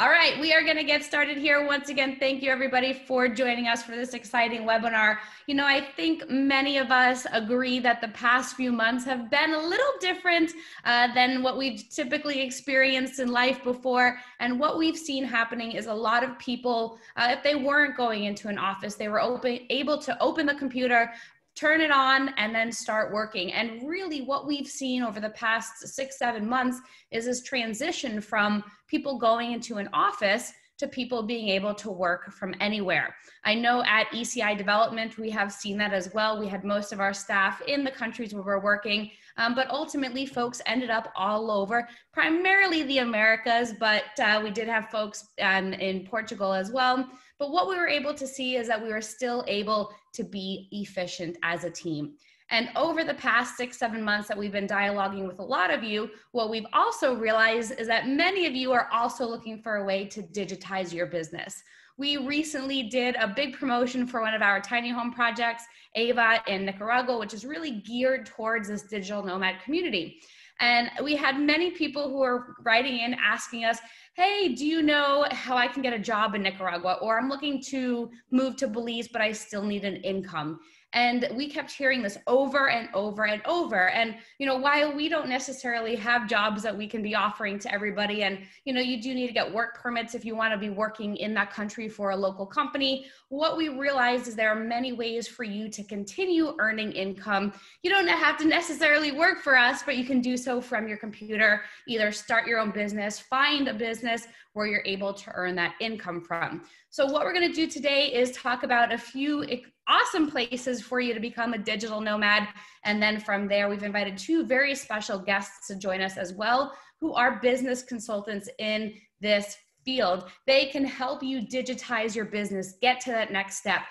All right, we are going to get started here. Once again, thank you everybody for joining us for this exciting webinar. You know, I think many of us agree that the past few months have been a little different uh, than what we've typically experienced in life before. And what we've seen happening is a lot of people, uh, if they weren't going into an office, they were open, able to open the computer, turn it on and then start working. And really, what we've seen over the past six, seven months is this transition from people going into an office to people being able to work from anywhere. I know at ECI Development, we have seen that as well. We had most of our staff in the countries where we're working, um, but ultimately, folks ended up all over, primarily the Americas, but uh, we did have folks um, in Portugal as well. But what we were able to see is that we were still able to be efficient as a team. And over the past six, seven months that we've been dialoguing with a lot of you, what we've also realized is that many of you are also looking for a way to digitize your business. We recently did a big promotion for one of our tiny home projects, Ava in Nicaragua, which is really geared towards this digital nomad community. And we had many people who were writing in asking us, hey, do you know how I can get a job in Nicaragua? Or I'm looking to move to Belize, but I still need an income. And we kept hearing this over and over and over. And, you know, while we don't necessarily have jobs that we can be offering to everybody, and, you know, you do need to get work permits if you want to be working in that country for a local company, what we realized is there are many ways for you to continue earning income. You don't have to necessarily work for us, but you can do so from your computer, either start your own business, find a business where you're able to earn that income from. So, what we're going to do today is talk about a few awesome places for you to become a digital nomad. And then from there, we've invited two very special guests to join us as well, who are business consultants in this field. They can help you digitize your business, get to that next step,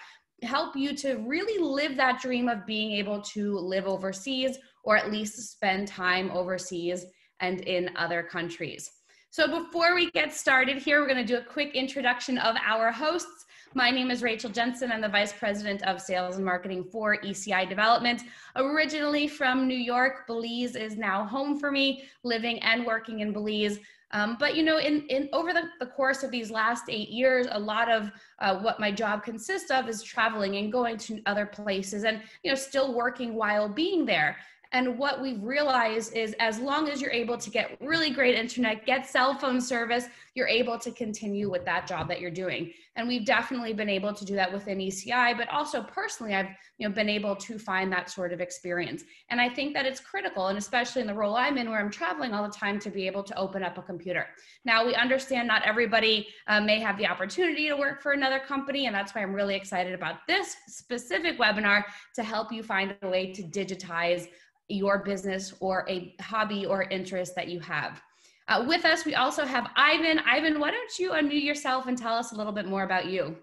help you to really live that dream of being able to live overseas or at least spend time overseas and in other countries. So before we get started here, we're going to do a quick introduction of our hosts. My name is Rachel Jensen. I'm the Vice President of Sales and Marketing for ECI Development. Originally from New York, Belize is now home for me, living and working in Belize. Um, but you know, in, in over the, the course of these last eight years, a lot of uh, what my job consists of is traveling and going to other places and you know still working while being there. And what we've realized is as long as you're able to get really great internet, get cell phone service, you're able to continue with that job that you're doing. And we've definitely been able to do that within ECI, but also personally, I've you know been able to find that sort of experience. And I think that it's critical, and especially in the role I'm in where I'm traveling all the time to be able to open up a computer. Now we understand not everybody uh, may have the opportunity to work for another company, and that's why I'm really excited about this specific webinar to help you find a way to digitize your business or a hobby or interest that you have. Uh, with us, we also have Ivan. Ivan, why don't you unmute yourself and tell us a little bit more about you?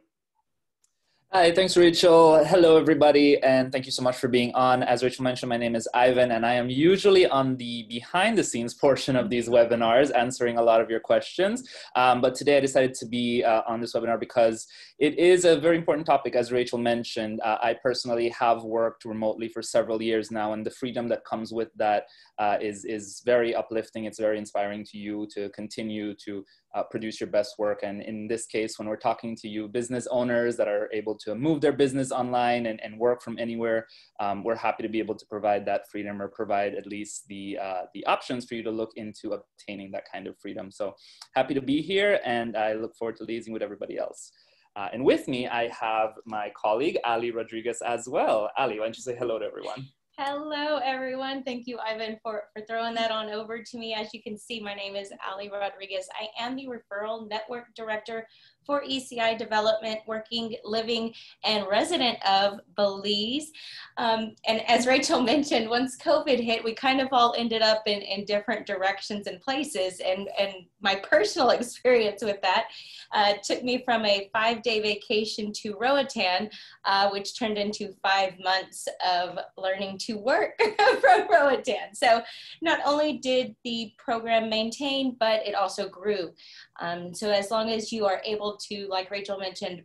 Hi, thanks, Rachel. Hello, everybody, and thank you so much for being on. As Rachel mentioned, my name is Ivan, and I am usually on the behind the scenes portion of these webinars, answering a lot of your questions. Um, but today I decided to be uh, on this webinar because it is a very important topic, as Rachel mentioned. Uh, I personally have worked remotely for several years now, and the freedom that comes with that uh, is is very uplifting. It's very inspiring to you to continue to uh, produce your best work. And in this case, when we're talking to you business owners that are able to move their business online and, and work from anywhere, um, we're happy to be able to provide that freedom or provide at least the, uh, the options for you to look into obtaining that kind of freedom. So happy to be here and I look forward to liaising with everybody else. Uh, and with me, I have my colleague, Ali Rodriguez as well. Ali, why don't you say hello to everyone? Hello, everyone. Thank you, Ivan, for, for throwing that on over to me. As you can see, my name is Ali Rodriguez. I am the Referral Network Director for ECI development, working, living, and resident of Belize. Um, and as Rachel mentioned, once COVID hit, we kind of all ended up in, in different directions and places. And, and my personal experience with that uh, took me from a five day vacation to Roatan, uh, which turned into five months of learning to work from Roatan. So not only did the program maintain, but it also grew. Um, so as long as you are able to, like Rachel mentioned,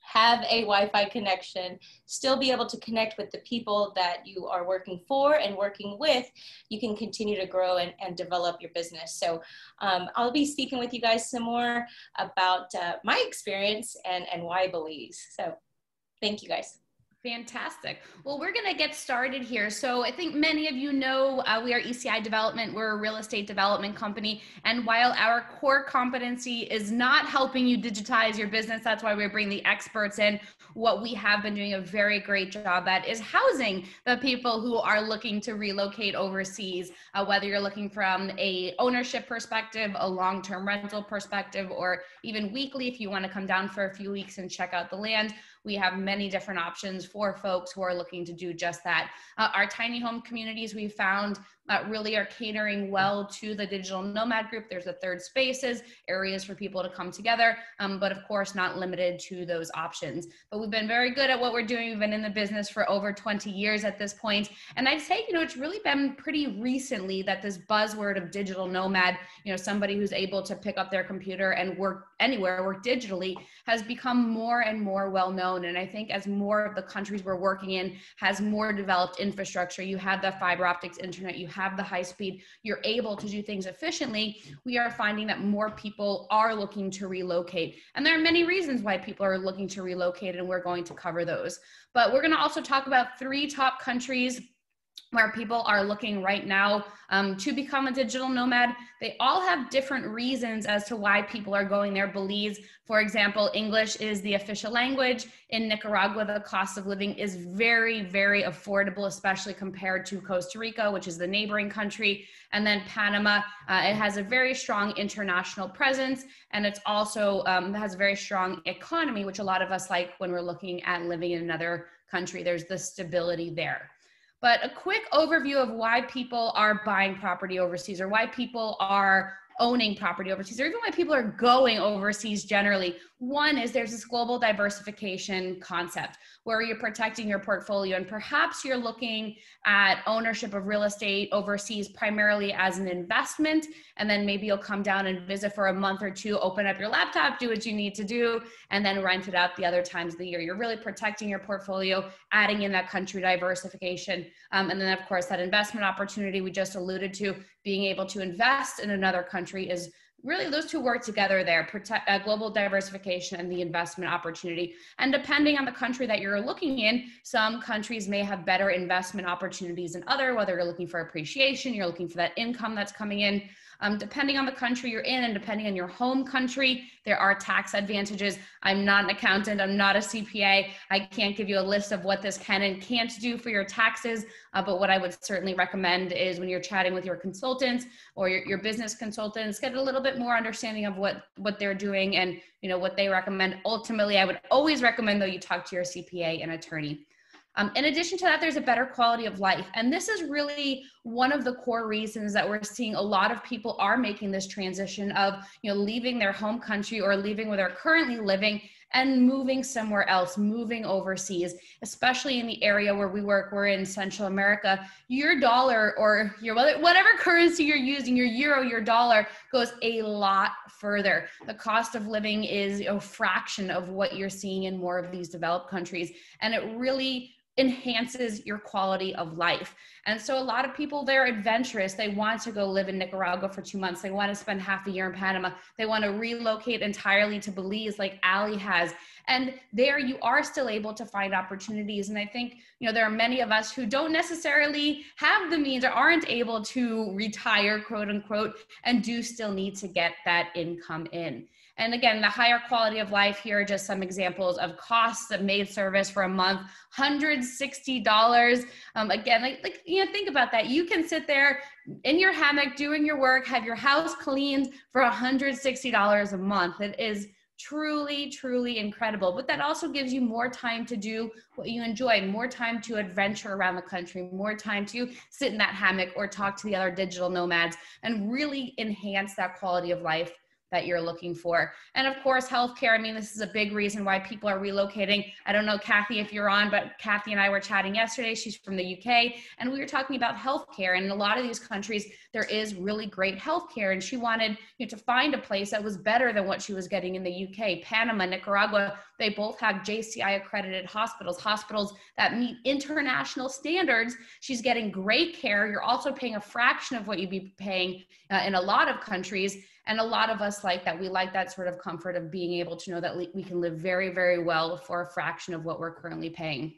have a Wi-Fi connection, still be able to connect with the people that you are working for and working with, you can continue to grow and, and develop your business. So um, I'll be speaking with you guys some more about uh, my experience and, and why Belize. So thank you guys. Fantastic. Well, we're going to get started here. So, I think many of you know uh, we are ECI Development. We're a real estate development company. And while our core competency is not helping you digitize your business, that's why we bring the experts in. What we have been doing a very great job at is housing the people who are looking to relocate overseas, uh, whether you're looking from a ownership perspective, a long-term rental perspective, or even weekly if you want to come down for a few weeks and check out the land we have many different options for folks who are looking to do just that. Uh, our tiny home communities we found uh, really are catering well to the digital nomad group. There's a third spaces, areas for people to come together, um, but of course not limited to those options. But we've been very good at what we're doing. We've been in the business for over 20 years at this point. And I'd say, you know, it's really been pretty recently that this buzzword of digital nomad, you know, somebody who's able to pick up their computer and work anywhere, work digitally, has become more and more well known. And I think as more of the countries we're working in has more developed infrastructure, you have the fiber optics internet, you have the high speed, you're able to do things efficiently, we are finding that more people are looking to relocate. And there are many reasons why people are looking to relocate, and we're going to cover those. But we're going to also talk about three top countries where people are looking right now um, to become a digital nomad. They all have different reasons as to why people are going there. Belize, for example, English is the official language. In Nicaragua, the cost of living is very, very affordable, especially compared to Costa Rica, which is the neighboring country. And then Panama, uh, it has a very strong international presence, and it's also um, has a very strong economy, which a lot of us like when we're looking at living in another country. There's the stability there. But a quick overview of why people are buying property overseas or why people are owning property overseas or even why people are going overseas generally. One is there's this global diversification concept where you're protecting your portfolio and perhaps you're looking at ownership of real estate overseas primarily as an investment and then maybe you'll come down and visit for a month or two open up your laptop do what you need to do and then rent it out the other times of the year. You're really protecting your portfolio adding in that country diversification. Um, and then of course that investment opportunity we just alluded to being able to invest in another country is really those two work together there protect uh, global diversification and the investment opportunity. And depending on the country that you're looking in some countries may have better investment opportunities than other whether you're looking for appreciation you're looking for that income that's coming in um, depending on the country you're in and depending on your home country, there are tax advantages. I'm not an accountant, I'm not a CPA. I can't give you a list of what this can and can't do for your taxes. Uh, but what I would certainly recommend is when you're chatting with your consultants or your, your business consultants, get a little bit more understanding of what, what they're doing and you know what they recommend. Ultimately, I would always recommend though you talk to your CPA and attorney. Um, in addition to that, there's a better quality of life. And this is really one of the core reasons that we're seeing a lot of people are making this transition of, you know, leaving their home country or leaving where they're currently living and moving somewhere else, moving overseas, especially in the area where we work, we're in Central America, your dollar or your whatever currency you're using, your euro, your dollar goes a lot further. The cost of living is a fraction of what you're seeing in more of these developed countries. And it really enhances your quality of life. And so a lot of people they're adventurous. They want to go live in Nicaragua for 2 months. They want to spend half a year in Panama. They want to relocate entirely to Belize like Ali has. And there you are still able to find opportunities and I think, you know, there are many of us who don't necessarily have the means or aren't able to retire quote unquote and do still need to get that income in. And again, the higher quality of life here are just some examples of costs of maid service for a month, $160. Um, again, like, like, you know, think about that. You can sit there in your hammock doing your work, have your house cleaned for $160 a month. It is truly, truly incredible. But that also gives you more time to do what you enjoy, more time to adventure around the country, more time to sit in that hammock or talk to the other digital nomads and really enhance that quality of life that you're looking for. And of course, healthcare. I mean, this is a big reason why people are relocating. I don't know, Kathy, if you're on, but Kathy and I were chatting yesterday. She's from the UK, and we were talking about healthcare. And in a lot of these countries, there is really great healthcare. And she wanted you know, to find a place that was better than what she was getting in the UK. Panama, Nicaragua, they both have JCI accredited hospitals, hospitals that meet international standards. She's getting great care. You're also paying a fraction of what you'd be paying uh, in a lot of countries and a lot of us like that we like that sort of comfort of being able to know that we can live very very well for a fraction of what we're currently paying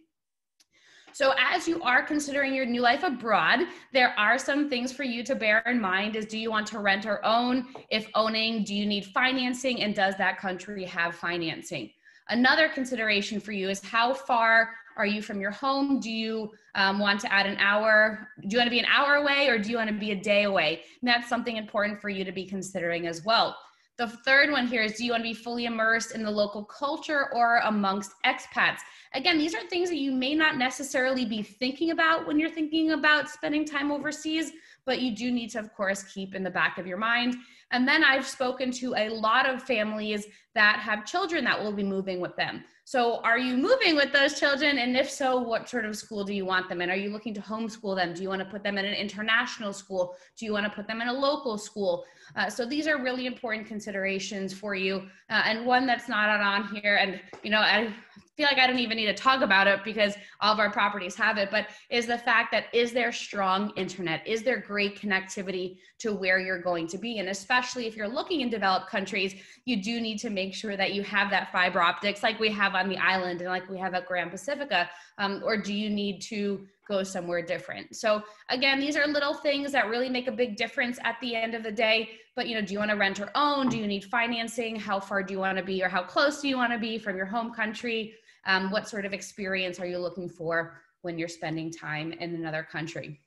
so as you are considering your new life abroad, there are some things for you to bear in mind is do you want to rent or own? If owning, do you need financing and does that country have financing? Another consideration for you is how far are you from your home? Do you um, want to add an hour? Do you want to be an hour away or do you want to be a day away? And that's something important for you to be considering as well. The third one here is do you want to be fully immersed in the local culture or amongst expats? Again, these are things that you may not necessarily be thinking about when you're thinking about spending time overseas, but you do need to, of course, keep in the back of your mind. And then I've spoken to a lot of families that have children that will be moving with them. So, are you moving with those children? And if so, what sort of school do you want them in? Are you looking to homeschool them? Do you want to put them in an international school? Do you want to put them in a local school? Uh, so, these are really important considerations for you. Uh, and one that's not on here, and you know, I feel like I don't even need to talk about it because all of our properties have it, but is the fact that is there strong internet? Is there great connectivity to where you're going to be? And especially if you're looking in developed countries, you do need to make sure that you have that fiber optics like we have on the island and like we have at Gran Pacifica, um, or do you need to go somewhere different? So again, these are little things that really make a big difference at the end of the day. But you know, do you want to rent or own? Do you need financing? How far do you want to be, or how close do you want to be from your home country? Um, what sort of experience are you looking for when you're spending time in another country?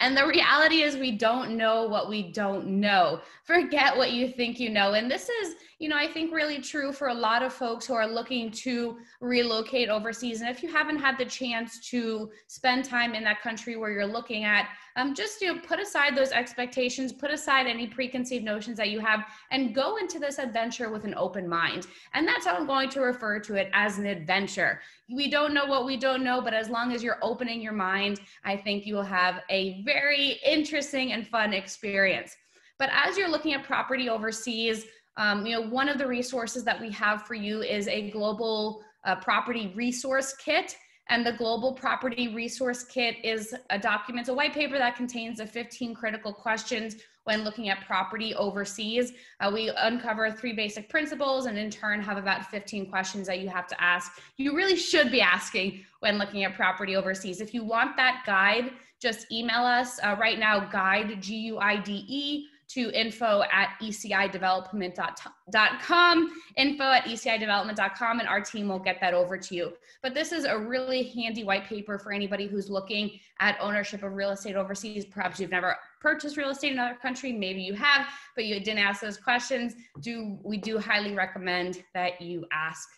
And the reality is, we don't know what we don't know. Forget what you think you know. And this is, you know, I think really true for a lot of folks who are looking to relocate overseas. And if you haven't had the chance to spend time in that country where you're looking at, um, just you know, put aside those expectations, put aside any preconceived notions that you have, and go into this adventure with an open mind. And that's how I'm going to refer to it as an adventure. We don't know what we don't know, but as long as you're opening your mind, I think you will have a very interesting and fun experience. But as you're looking at property overseas, um, you know, one of the resources that we have for you is a global uh, property resource kit. And the Global Property Resource Kit is a document, a white paper that contains the 15 critical questions when looking at property overseas. Uh, we uncover three basic principles and in turn have about 15 questions that you have to ask. You really should be asking when looking at property overseas. If you want that guide, just email us uh, right now, guide, G-U-I-D-E, to info at ecidevelopment.com, info at ecidevelopment.com, and our team will get that over to you. But this is a really handy white paper for anybody who's looking at ownership of real estate overseas. Perhaps you've never purchased real estate in another country, maybe you have, but you didn't ask those questions. Do we do highly recommend that you ask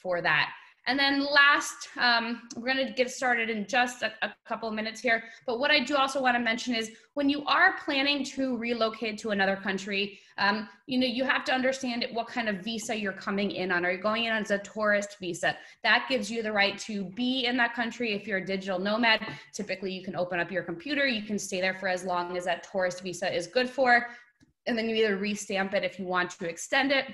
for that. And then last, um, we're going to get started in just a, a, couple of minutes here. But what I do also want to mention is when you are planning to relocate to another country, um, you know, you have to understand what kind of visa you're coming in on. Are you going in as a tourist visa? That gives you the right to be in that country. If you're a digital nomad, typically you can open up your computer. You can stay there for as long as that tourist visa is good for. And then you either restamp it if you want to extend it,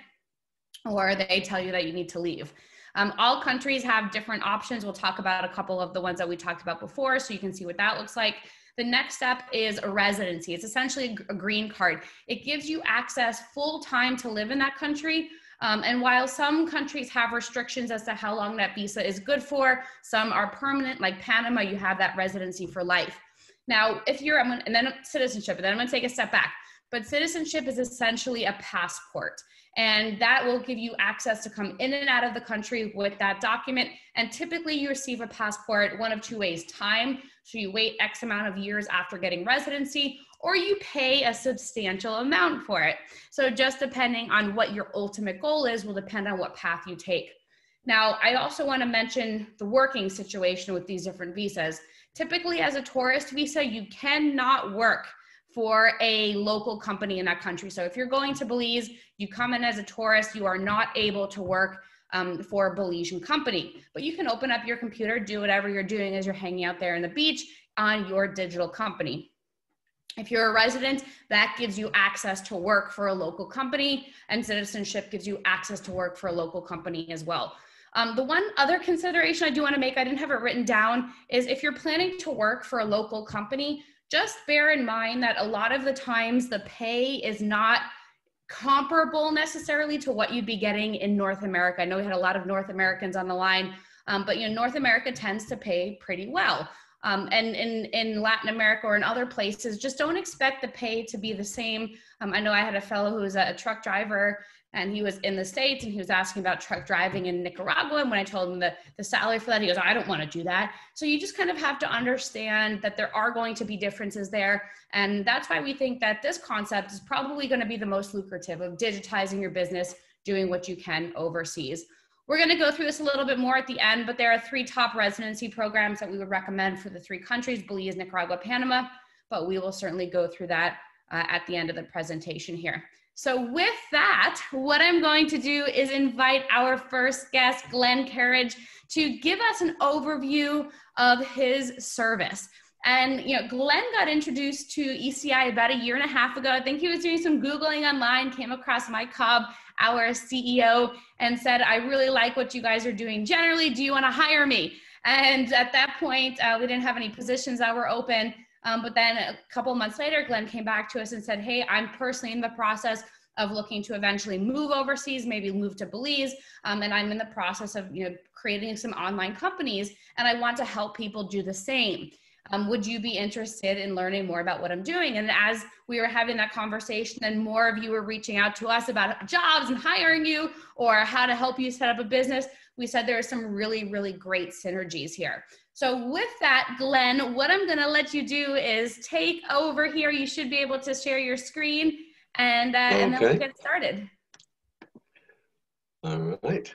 or they tell you that you need to leave. Um, all countries have different options. We'll talk about a couple of the ones that we talked about before so you can see what that looks like. The next step is a residency. It's essentially a green card. It gives you access full time to live in that country. Um, and while some countries have restrictions as to how long that visa is good for, some are permanent, like Panama, you have that residency for life. Now, if you're, and then citizenship, and then I'm gonna take a step back. But citizenship is essentially a passport and that will give you access to come in and out of the country with that document. And typically you receive a passport one of two ways, time, so you wait X amount of years after getting residency, or you pay a substantial amount for it. So just depending on what your ultimate goal is will depend on what path you take. Now, I also want to mention the working situation with these different visas. Typically as a tourist visa, you cannot work for a local company in that country. So if you're going to Belize, you come in as a tourist, you are not able to work um, for a Belizean company. But you can open up your computer, do whatever you're doing as you're hanging out there in the beach on your digital company. If you're a resident, that gives you access to work for a local company, and citizenship gives you access to work for a local company as well. Um, the one other consideration I do want to make, I didn't have it written down, is if you're planning to work for a local company, just bear in mind that a lot of the times the pay is not comparable necessarily to what you'd be getting in North America. I know we had a lot of North Americans on the line, um, but you know North America tends to pay pretty well. Um, and in, in Latin America or in other places, just don't expect the pay to be the same. Um, I know I had a fellow who was a, a truck driver and he was in the States and he was asking about truck driving in Nicaragua. And when I told him the, the salary for that, he goes, I don't want to do that. So you just kind of have to understand that there are going to be differences there. And that's why we think that this concept is probably going to be the most lucrative of digitizing your business, doing what you can overseas. We're going to go through this a little bit more at the end, but there are three top residency programs that we would recommend for the three countries, Belize, Nicaragua, Panama, but we will certainly go through that uh, at the end of the presentation here. So with that, what I'm going to do is invite our first guest, Glenn Carriage, to give us an overview of his service. And you know, Glenn got introduced to ECI about a year and a half ago. I think he was doing some Googling online, came across Mike Cobb, our CEO, and said, I really like what you guys are doing generally. Do you want to hire me? And at that point, uh, we didn't have any positions that were open. Um, but then a couple months later, Glenn came back to us and said, Hey, I'm personally in the process of looking to eventually move overseas, maybe move to Belize. Um, and I'm in the process of you know creating some online companies, and I want to help people do the same um, would you be interested in learning more about what I'm doing? And as we were having that conversation, and more of you were reaching out to us about jobs and hiring you or how to help you set up a business, we said there are some really, really great synergies here. So, with that, Glenn, what I'm going to let you do is take over here. You should be able to share your screen, and, uh, okay. and then we'll get started. All right.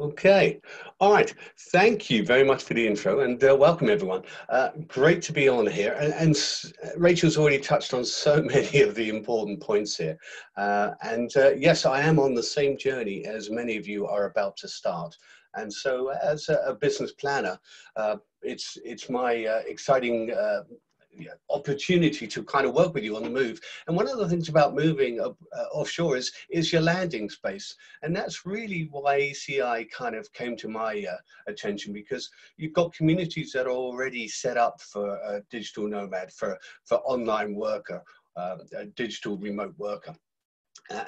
Okay. All right. Thank you very much for the intro and uh, welcome everyone. Uh, great to be on here. And, and, Rachel's already touched on so many of the important points here. Uh, and uh, yes, I am on the same journey as many of you are about to start. And so as a, a business planner, uh, it's, it's my uh, exciting opportunity to kind of work with you on the move. And one of the things about moving uh, offshore is is your landing space, and that's really why ECI kind of came to my uh, attention because you've got communities that are already set up for a digital nomad, for for online worker, uh, a digital remote worker.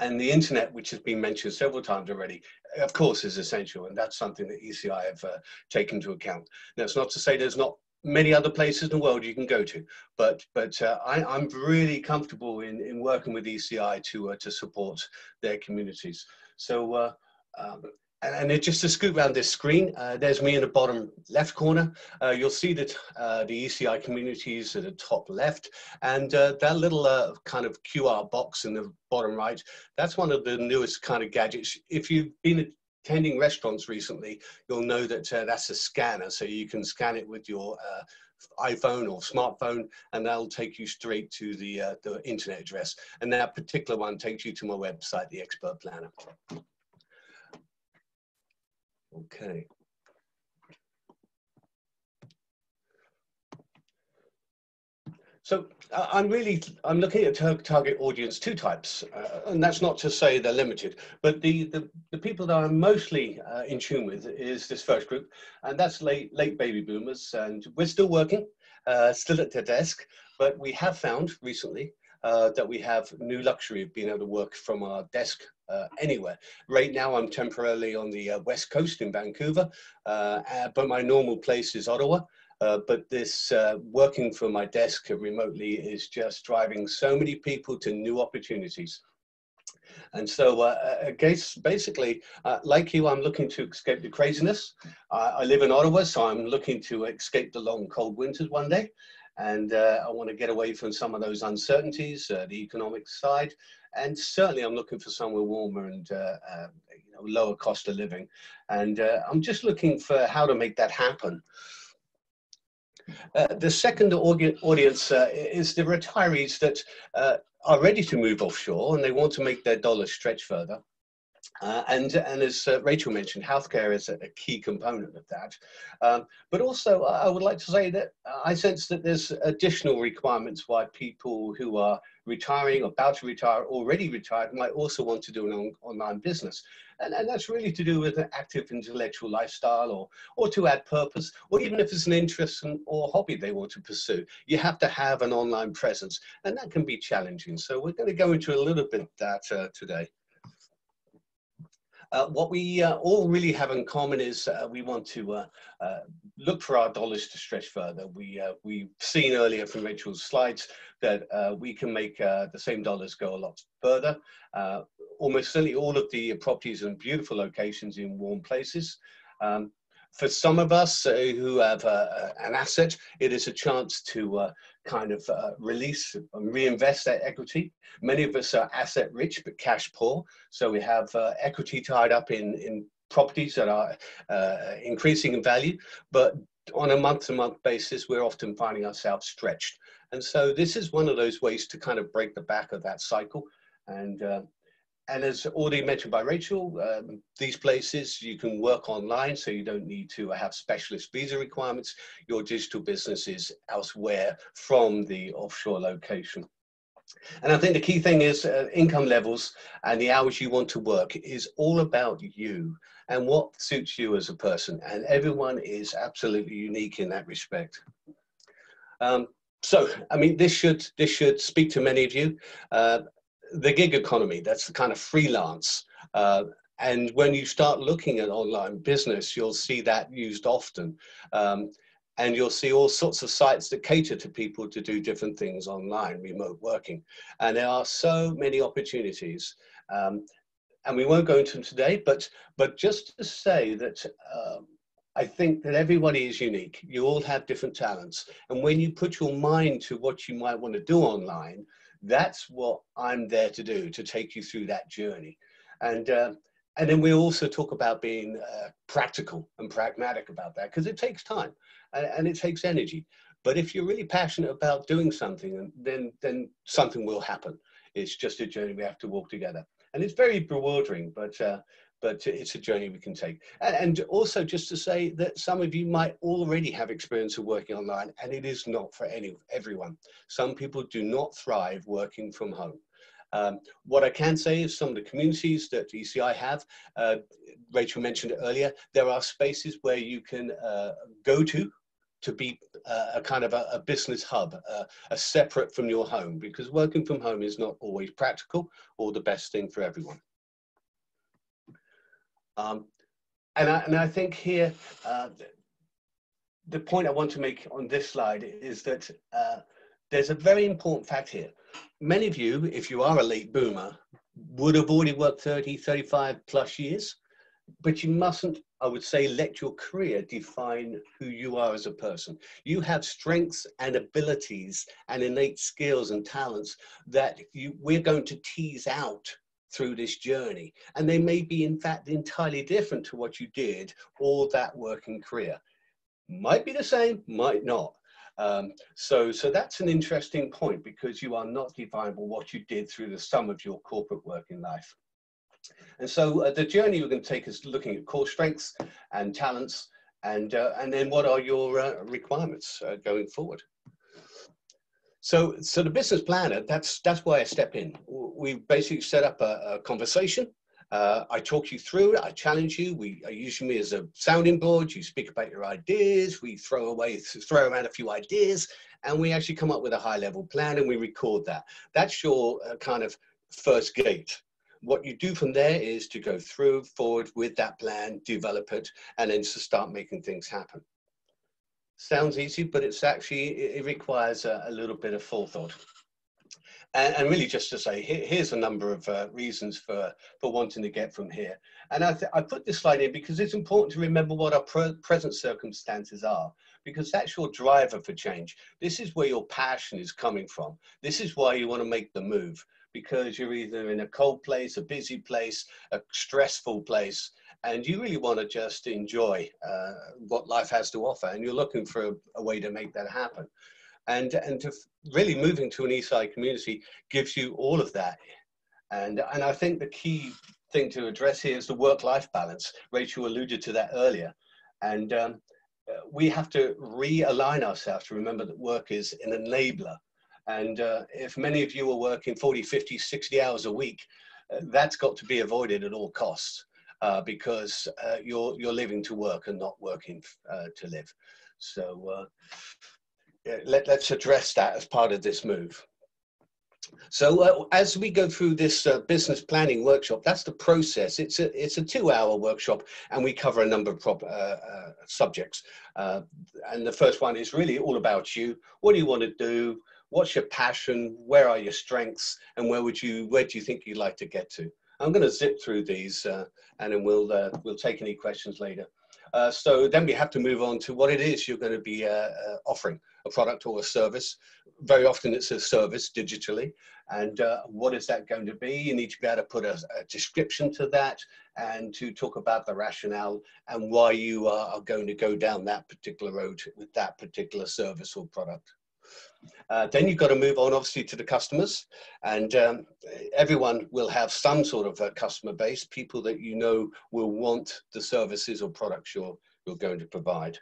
And the internet, which has been mentioned several times already, of course, is essential, and that's something that ECI have uh, taken into account. That's not to say there's not many other places in the world you can go to. But but uh, I, am really comfortable in, in working with ECI to uh, to support their communities. So. Uh, um, and, and just to scoot around this screen, uh, there's me in the bottom left corner. Uh, you'll see that uh, the ECI communities at the top left, and that little kind of QR box in the bottom right, that's one of the newest kind of gadgets. If you've been attending restaurants recently, you'll know that uh, that's a scanner. So you can scan it with your uh, iPhone or smartphone, and that'll take you straight to the, uh, the internet address. And that particular one takes you to my website, The Expert Planner. Okay. So uh, I'm really I'm looking at target audience two types, uh, and that's not to say they're limited, but the the, the people that I'm mostly uh, in tune with is this first group, and that's late late baby boomers, and we're still working, uh, still at their desk, but we have found recently uh, that we have new luxury of being able to work from our desk uh, anywhere. Right now, I'm temporarily on the uh, west coast in Vancouver, uh, but my normal place is Ottawa. Uh, but this uh, working from my desk remotely is just driving so many people to new opportunities. And so, uh, uh basically, uh, like you, I'm looking to escape the craziness. I live in Ottawa, so I'm looking to escape the long, cold winters one day. And I want to get away from some of those uncertainties, the economic side. And certainly, I'm looking for somewhere warmer and you know, lower cost of living. And I'm just looking for how to make that happen. Uh, the second audience uh, is the retirees that uh, are ready to move offshore and they want to make their dollars stretch further. Uh, and, and as uh, Rachel mentioned, healthcare is a, a key component of that. Um, but also, I would like to say that I sense that there's additional requirements why people who are retiring, about to retire, already retired, might also want to do an on online business. And, and that's really to do with an active intellectual lifestyle or, or to add purpose, or even if it's an interest or hobby they want to pursue. You have to have an online presence, and that can be challenging. So we're going to go into a little bit that uh, today. Uh, what we uh, all really have in common is uh, we want to uh, uh, look for our dollars to stretch further. We, uh, we've seen earlier from Rachel's slides that we can make the same dollars go a lot further. almost certainly all of the properties in beautiful locations in warm places. Um, for some of us who have an asset, it is a chance to kind of uh, release and reinvest that equity. Many of us are asset rich but cash poor, so we have uh, equity tied up in, in properties that are uh, increasing in value, but on a month-to-month -month basis, we're often finding ourselves stretched. And so this is one of those ways to kind of break the back of that cycle and and as already mentioned by Rachel, um, these places you can work online, so you don't need to have specialist visa requirements. Your digital business is elsewhere from the offshore location. And I think the key thing is uh, income levels and the hours you want to work is all about you and what suits you as a person. And everyone is absolutely unique in that respect. Um, so, I mean, this should this should speak to many of you. Uh, the gig economy, that's the kind of freelance. Uh, and when you start looking at online business, you'll see that used often. Um, and you'll see all sorts of sites that cater to people to do different things online, remote working. And there are so many opportunities. Um, and we won't go into them today, but, but just to say that um, I think that everybody is unique. You all have different talents. And when you put your mind to what you might want to do online, that's what I'm there to do, to take you through that journey. And, uh, and then we also talk about being uh, practical and pragmatic about that because it takes time and, and, it takes energy. But if you're really passionate about doing something, then, then something will happen. It's just a journey we have to walk together. And it's very bewildering, but, uh, but it's a journey we can take. And also just to say that some of you might already have experience of working online and it is not for any everyone. Some people do not thrive working from home. Um, what I can say is some of the communities that ECI have, uh, Rachel mentioned earlier, there are spaces where you can uh, go to to be uh, a kind of a, a business hub, uh, a separate from your home, because working from home is not always practical or the best thing for everyone. Um, and, I, and I think here, uh, the point I want to make on this slide is that uh, there's a very important fact here. Many of you, if you are a late boomer, would have already worked 30, 35 plus years, but you mustn't, I would say, let your career define who you are as a person. You have strengths and abilities and innate skills and talents that you, we're going to tease out through this journey. And they may be, in fact, entirely different to what you did all that working career. Might be the same, might not. Um, so, so that's an interesting point because you are not defined by what you did through the sum of your corporate working life. And so uh, the journey we're going to take is looking at core strengths and talents and, uh, and then what are your uh, requirements uh, going forward. So, so the business planner, that's, that's why I step in. We basically set up a, a conversation. Uh, I talk you through it. I challenge you. We I use me as a sounding board. You speak about your ideas. We throw away, throw around a few ideas, and we actually come up with a high level plan and we record that. That's your uh, kind of first gate. What you do from there is to go through forward with that plan, develop it, and then to start making things happen sounds easy, but it's actually, it, requires a, a, little bit of forethought. And, and, really just to say, here, here's a number of uh, reasons for, for wanting to get from here. And I, I put this slide in because it's important to remember what our present circumstances are. because that's your driver for change. This is where your passion is coming from. This is why you want to make the move because you're either in a cold place, a busy place, a stressful place, and you really want to just enjoy uh, what life has to offer, and you're looking for a, a way to make that happen. And, and to really moving to an ECI community gives you all of that. And, and I think the key thing to address here is the work-life balance. Rachel alluded to that earlier. And um, we have to realign ourselves to remember that work is an enabler. And uh, if many of you are working 40, 50, 60 hours a week, uh, that's got to be avoided at all costs uh, because uh, you're, you're living to work and not working uh, to live. So let, let's address that as part of this move. So uh, as we go through this uh, business planning workshop, that's the process. It's a, it's a two-hour workshop, and we cover a number of uh, uh, subjects. Uh, and the first one is really all about you. What do you want to do? What's your passion? Where are your strengths? And where would you where do you think you'd like to get to? I'm going to zip through these, uh, and then we'll we'll take any questions later. so then we have to move on to what it is you're going to be offering a product or a service. Very often it's a service digitally. And uh, what is that going to be? You need to be able to put a, a description to that and to talk about the rationale and why you are going to go down that particular road with that particular service or product. Uh, then you've got to move on obviously to the customers and um, everyone will have some sort of a customer base, people that you know will want the services or products you're, you're going to provide.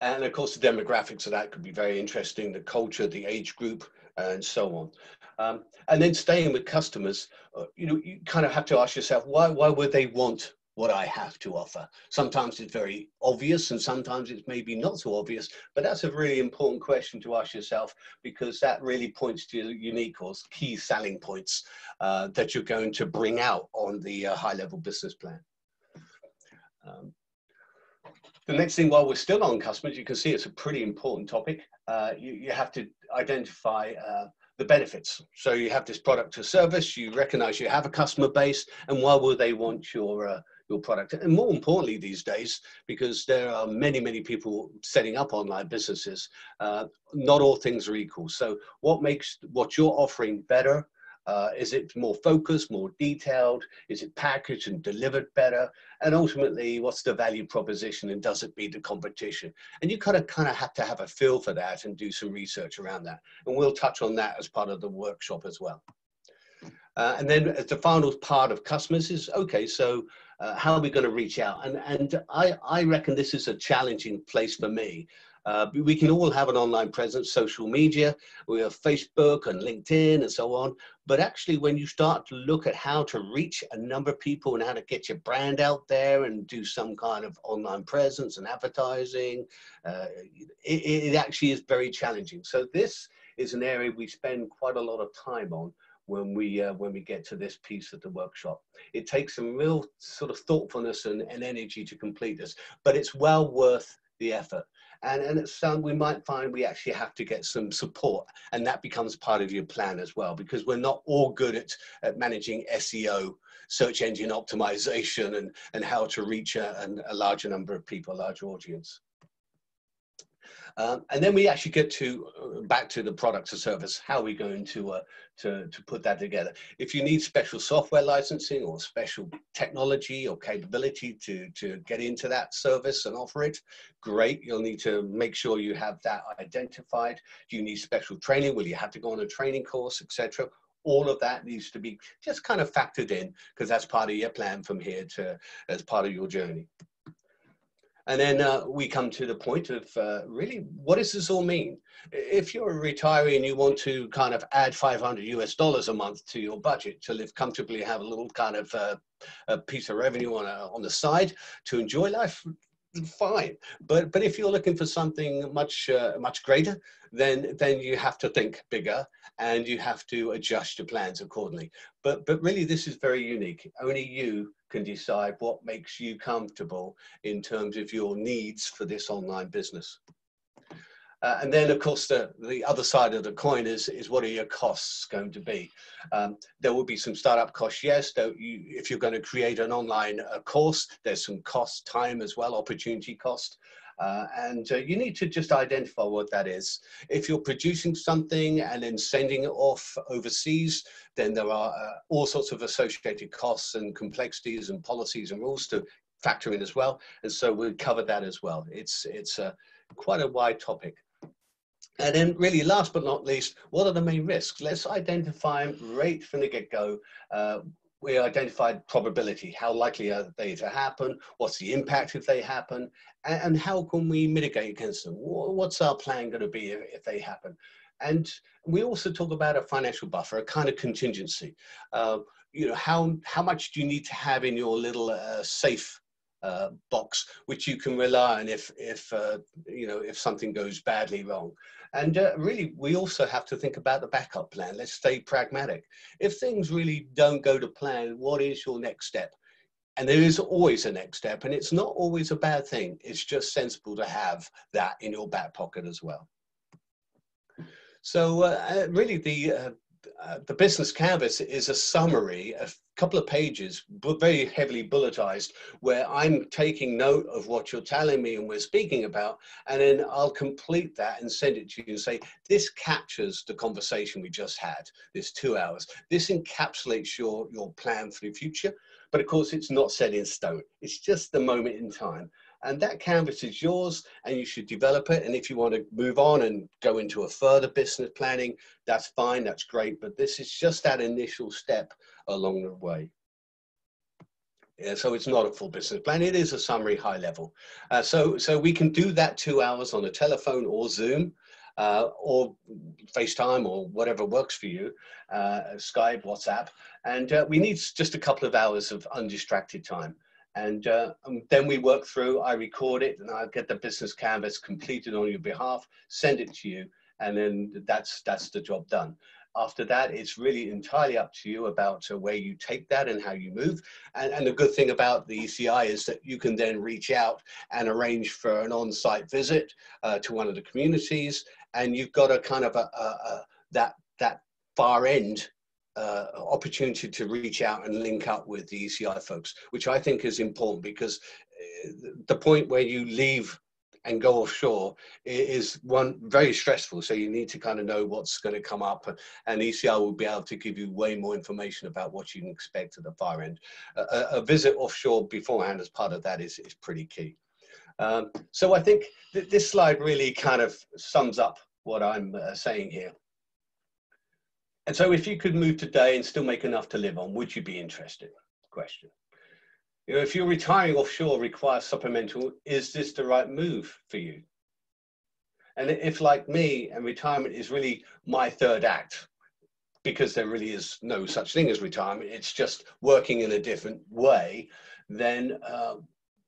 And of course, the demographics of that could be very interesting, the culture, the age group, and so on. Um, and then staying with customers, uh, you know, you kind of have to ask yourself, why, why would they want what I have to offer? Sometimes it's very obvious and sometimes it's maybe not so obvious, but that's a really important question to ask yourself because that really points to your unique or key selling points uh, that you're going to bring out on the uh, high level business plan. Um, the next thing, while we're still on customers, you can see it's a pretty important topic. Uh, you, you, have to identify uh, the benefits. So you have this product or service, you recognize you have a customer base, and why will they want your uh, your product? And more importantly, these days, because there are many, many people setting up online businesses, uh, not all things are equal. So what makes what you're offering better? Uh, is it more focused, more detailed? Is it packaged and delivered better? And ultimately, what's the value proposition and does it beat the competition? And you kind of kind of have to have a feel for that and do some research around that. And we'll touch on that as part of the workshop as well. Uh, and then as the final part of customers is, okay, so uh, how are we going to reach out? And, and I, I reckon this is a challenging place for me uh, we can all have an online presence, social media, we have Facebook and LinkedIn and so on. But actually, when you start to look at how to reach a number of people and how to get your brand out there and do some kind of online presence and advertising, uh, it, it actually is very challenging. So this is an area we spend quite a lot of time on when we uh, when we get to this piece of the workshop. It takes some real sort of thoughtfulness and, and energy to complete this, but it's well worth the effort and, and it's some we might find we actually have to get some support and that becomes part of your plan as well because we're not all good at, at managing SEO search engine optimization and, and how to reach a, a larger number of people, a larger audience. Um, and then we actually get to uh, back to the product or service. How are we going to, uh, to, to put that together? If you need special software licensing or special technology or capability to, to get into that service and offer it, great. You'll need to make sure you have that identified. Do you need special training? Will you have to go on a training course, etc.? all of that needs to be just kind of factored in because that's part of your plan from here to as part of your journey. And then uh, we come to the point of uh, really, what does this all mean? If you're a retiree and you want to kind of add 500 US dollars a month to your budget to live comfortably, have a little kind of uh, a piece of revenue on, a, on the side to enjoy life, fine. But but if you're looking for something much uh, much greater, then then you have to think bigger and you have to adjust your plans accordingly. But but really, this is very unique. Only you can decide what makes you comfortable in terms of your needs for this online business. Uh, and then, of course, the, the other side of the coin is, is what are your costs going to be? Um, there will be some startup costs, yes. You, if you're going to create an online uh, course, there's some cost, time as well, opportunity cost. Uh, and uh, you need to just identify what that is. If you're producing something and then sending it off overseas, then there are uh, all sorts of associated costs and complexities and policies and rules to factor in as well. And so we'll cover that as well. It's, it's quite a wide topic. And then really last but not least, what are the main risks? Let's identify right from the get-go. Uh, we identified probability, how likely are they to happen, what's the impact if they happen, and, and how can we mitigate against them? What's our plan going to be if, if, they happen? And we also talk about a financial buffer, a kind of contingency. Uh, you know, how, how much do you need to have in your little uh, safe uh, box, which you can rely on if, if uh, you know, if something goes badly wrong. And uh, really, we also have to think about the backup plan. Let's stay pragmatic. If things really don't go to plan, what is your next step? And there is always a next step, and it's not always a bad thing. It's just sensible to have that in your back pocket as well. So uh, uh really, the uh, uh, the business canvas is a summary, a couple of pages, very heavily bulletized, where I'm taking note of what you're telling me and we're speaking about, and then I'll complete that and send it to you and say, this captures the conversation we just had, this two hours. This encapsulates your, your plan for the future, but of course it's not set in stone. It's just the moment in time and that canvas is yours and you should develop it. And if you want to move on and go into a further business planning that's fine that's great. But this is just that initial step along the way. Yeah, so it's not a full business plan. It is a summary high level. Uh, so so we can do that two hours on a telephone or zoom uh, or FaceTime or whatever works for you, uh, Skype, WhatsApp. And uh, we need just a couple of hours of undistracted time. And, uh, then we work through, I record it and I get the business canvas completed on your behalf, send it to you, and then that's, that's the job done. After that, it's really entirely up to you about uh, where you take that and how you move. And, and the good thing about the ECI is that you can then reach out and arrange for an on-site visit uh, to one of the communities. And you've got a kind of a, a, a that, that far end uh, opportunity to reach out and link up with the ECI folks, which I think is important because uh, the point where you leave and go offshore is one very stressful. So you need to kind of know what's going to come up, and ECI will be able to give you way more information about what you can expect at the far end. A, a visit offshore beforehand as part of that is, is pretty key. Um, so I think th this slide really kind of sums up what I'm uh, saying here. And so if you could move today and still make enough to live on, would you be interested? Question. You know, if you're retiring offshore requires supplemental, is this the right move for you? And if like me and retirement is really my third act, because there really is no such thing as retirement, it's just working in a different way, then uh,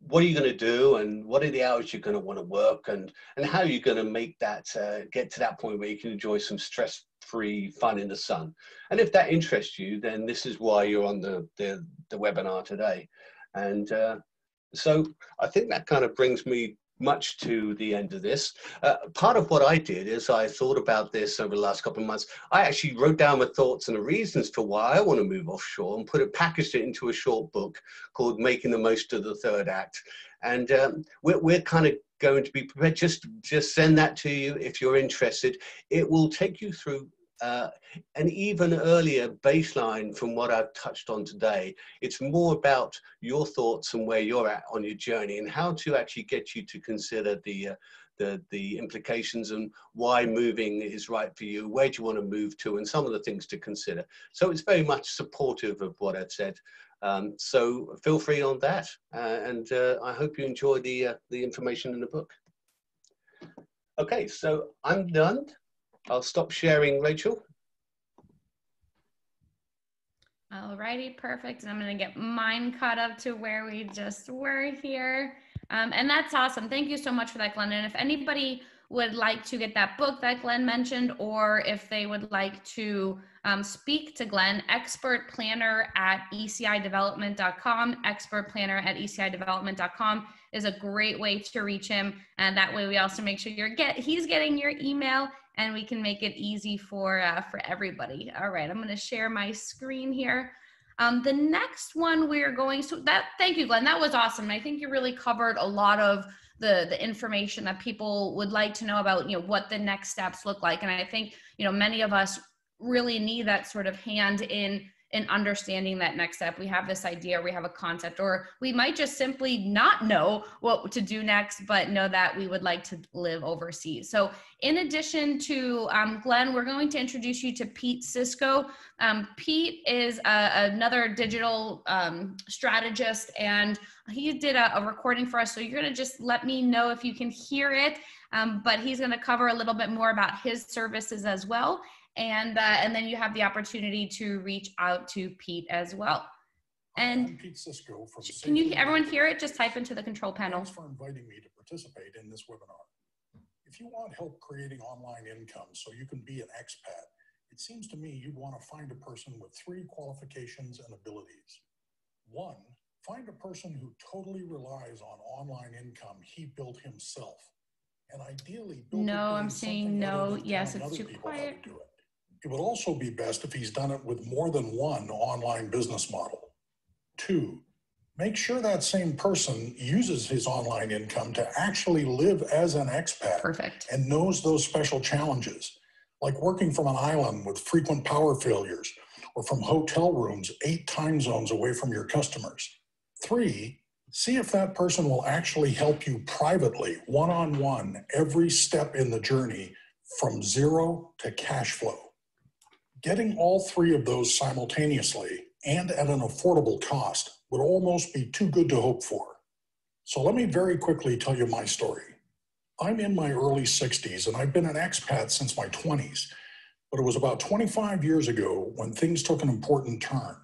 what are you going to do and what are the hours you're going to want to work and, and how are you going to make that, uh, get to that point where you can enjoy some stress free fun in the sun. And if that interests you, then this is why you're on the, the, the webinar today. And uh, so I think that kind of brings me much to the end of this. Uh, part of what I did is I thought about this over the last couple of months. I actually wrote down my thoughts and the reasons for why I want to move offshore and put it, packaged it into a short book called Making the Most of the Third Act. And um, we're, we're kind of going to be prepared. Just, just send that to you if you're interested. It will take you through uh, an even earlier baseline from what I've touched on today. It's more about your thoughts and where you're at on your journey and how to actually get you to consider the, uh, the, the implications and why moving is right for you, where do you want to move to, and some of the things to consider. So it's very much supportive of what I've said. Um, so feel free on that, uh, and uh, I hope you enjoy the, uh, the information in the book. Okay, so I'm done. I'll stop sharing, Rachel. Alrighty, perfect. And I'm gonna get mine caught up to where we just were here. Um, and that's awesome. Thank you so much for that, Glenn. And if anybody would like to get that book that Glenn mentioned, or if they would like to um, speak to Glenn, expert planner at ecidevelopment.com, expert planner at ecidevelopment.com is a great way to reach him. And that way we also make sure you're get, he's getting your email and we can make it easy for, uh, for everybody. All right, I'm gonna share my screen here. Um, the next one we're going to that thank you glenn that was awesome i think you really covered a lot of the the information that people would like to know about you know what the next steps look like. And i think you know many of us really need that sort of hand in in understanding that next step. We have this idea, we have a concept, or we might just simply not know what to do next, but know that we would like to live overseas. So, in addition to um, Glenn, we're going to introduce you to Pete Sisco. Um, Pete is a, another digital um, strategist, and he did a, a, recording for us. So, you're going to just let me know if you can hear it. Um, but he's going to cover a little bit more about his services as well and uh, and then you have the opportunity to reach out to Pete as well. And Pete Sisco from. Can you everyone hear it? Just type into the control panel. Thanks for inviting me to participate in this webinar. If you want help creating online income so you can be an expat, it seems to me you'd want to find a person with three qualifications and abilities. One, find a person who totally relies on online income he built himself. And ideally, no, I'm saying no. Yes, it's too quiet. To it would also be best if he's done it with more than one online business model. Two, make sure that same person uses his online income to actually live as an expat Perfect. and knows those special challenges, like working from an island with frequent power failures or from hotel rooms eight time zones away from your customers. Three, see if that person will actually help you privately, one on one, every step in the journey from zero to cash flow. Getting all three of those simultaneously and at an affordable cost would almost be too good to hope for. So let me very quickly tell you my story. I'm in my early 60s and I've been an expat since my 20s, but it was about 25 years ago when things took an important turn.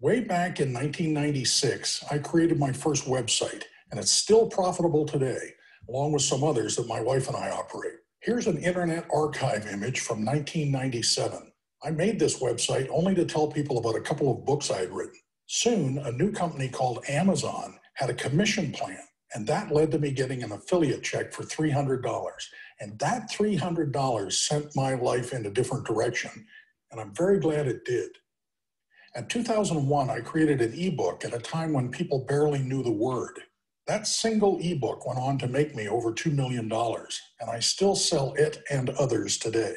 Way back in 1996, I created my first website, and it's still profitable today, along with some others that my wife and I operate. Here's an Internet Archive image from 1997. I made this website only to tell people about a couple of books I had written. Soon, a new company called Amazon had a commission plan, and that led to me getting an affiliate check for $300. And that $300 sent my life in a different direction, and I'm very glad it did. In 2001, I created an ebook at a time when people barely knew the word. That single ebook went on to make me over $2 million, and I still sell it and others today.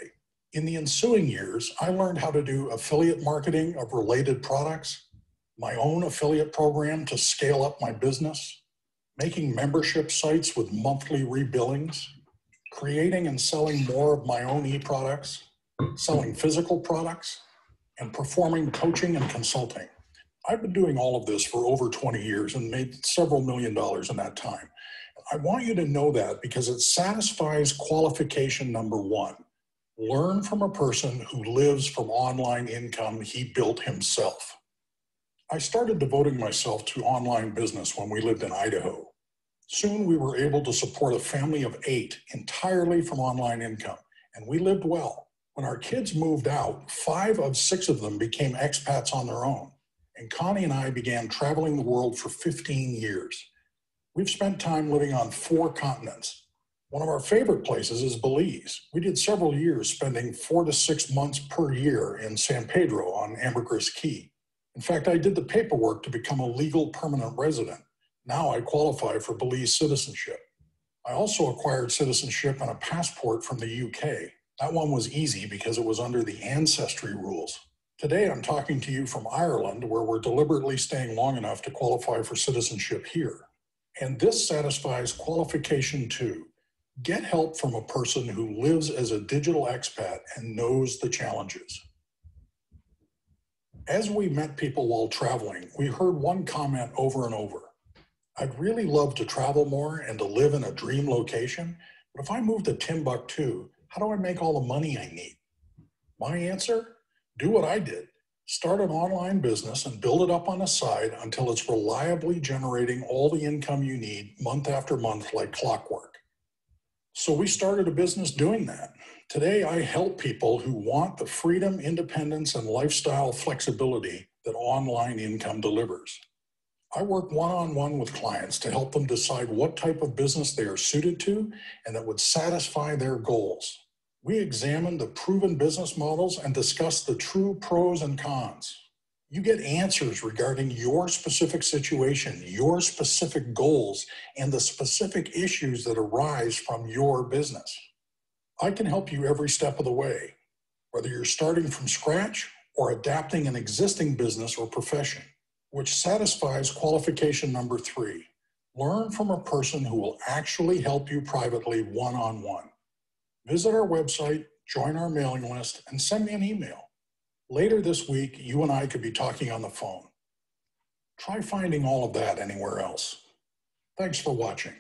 In the ensuing years, I learned how to do affiliate marketing of related products, my own affiliate program to scale up my business, making membership sites with monthly rebillings, creating and selling more of my own e products, selling physical products, and performing coaching and consulting. I've been doing all of this for over 20 years and made several million dollars in that time. I want you to know that because it satisfies qualification number one learn from a person who lives from online income he built himself. I started devoting myself to online business when we lived in Idaho. Soon we were able to support a family of eight entirely from online income, and we lived well. When our kids moved out, five of six of them became expats on their own, and Connie and I began traveling the world for 15 years. We've spent time living on four continents, one of our favorite places is Belize. We did several years spending four to six months per year in San Pedro on Ambergris Caye. In fact, I did the paperwork to become a legal permanent resident. Now I qualify for Belize citizenship. I also acquired citizenship and a passport from the UK. That one was easy because it was under the ancestry rules. Today I'm talking to you from Ireland, where we're deliberately staying long enough to qualify for citizenship here. And this satisfies qualification two Get help from a person who lives as a digital expat and knows the challenges. As we met people while traveling, we heard one comment over and over. I'd really love to travel more and to live in a dream location, but if I move to Timbuktu, how do I make all the money I need? My answer? Do what I did. Start an online business and build it up on the side until it's reliably generating all the income you need month after month like clockwork. So we started a business doing that. Today, I help people who want the freedom, independence, and lifestyle flexibility that online income delivers. I work one on one with clients to help them decide what type of business they are suited to and that would satisfy their goals. We examine the proven business models and discuss the true pros and cons. You get answers regarding your specific situation, your specific goals, and the specific issues that arise from your business. I can help you every step of the way, whether you're starting from scratch or adapting an existing business or profession, which satisfies qualification number three. Learn from a person who will actually help you privately one on one. Visit our website, join our mailing list, and send me an email. Later this week, you and I could be talking on the phone. Try finding all of that anywhere else. Thanks for watching.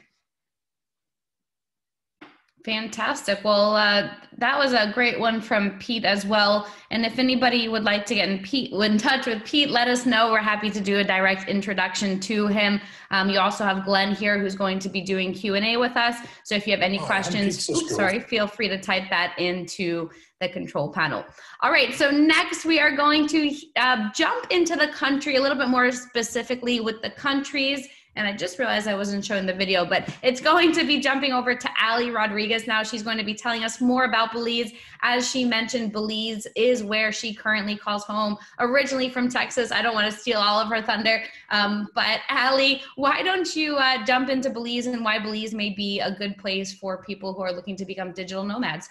Fantastic. Well, uh, that was a great one from Pete as well. And if anybody would like to get in, Pete, in touch with Pete, let us know. We're happy to do a direct introduction to him. Um, you also have Glenn here, who's going to be doing Q and A with us. So if you have any oh, questions, oops, sorry, feel free to type that into the control panel. All right. So next, we are going to uh, jump into the country a little bit more specifically with the countries and I just realized I wasn't showing the video, but it's going to be jumping over to Ali Rodriguez now. She's going to be telling us more about Belize. As she mentioned, Belize is where she currently calls home, originally from Texas. I don't want to steal all of her thunder, um, but Ali, why don't you uh, jump into Belize and why Belize may be a good place for people who are looking to become digital nomads?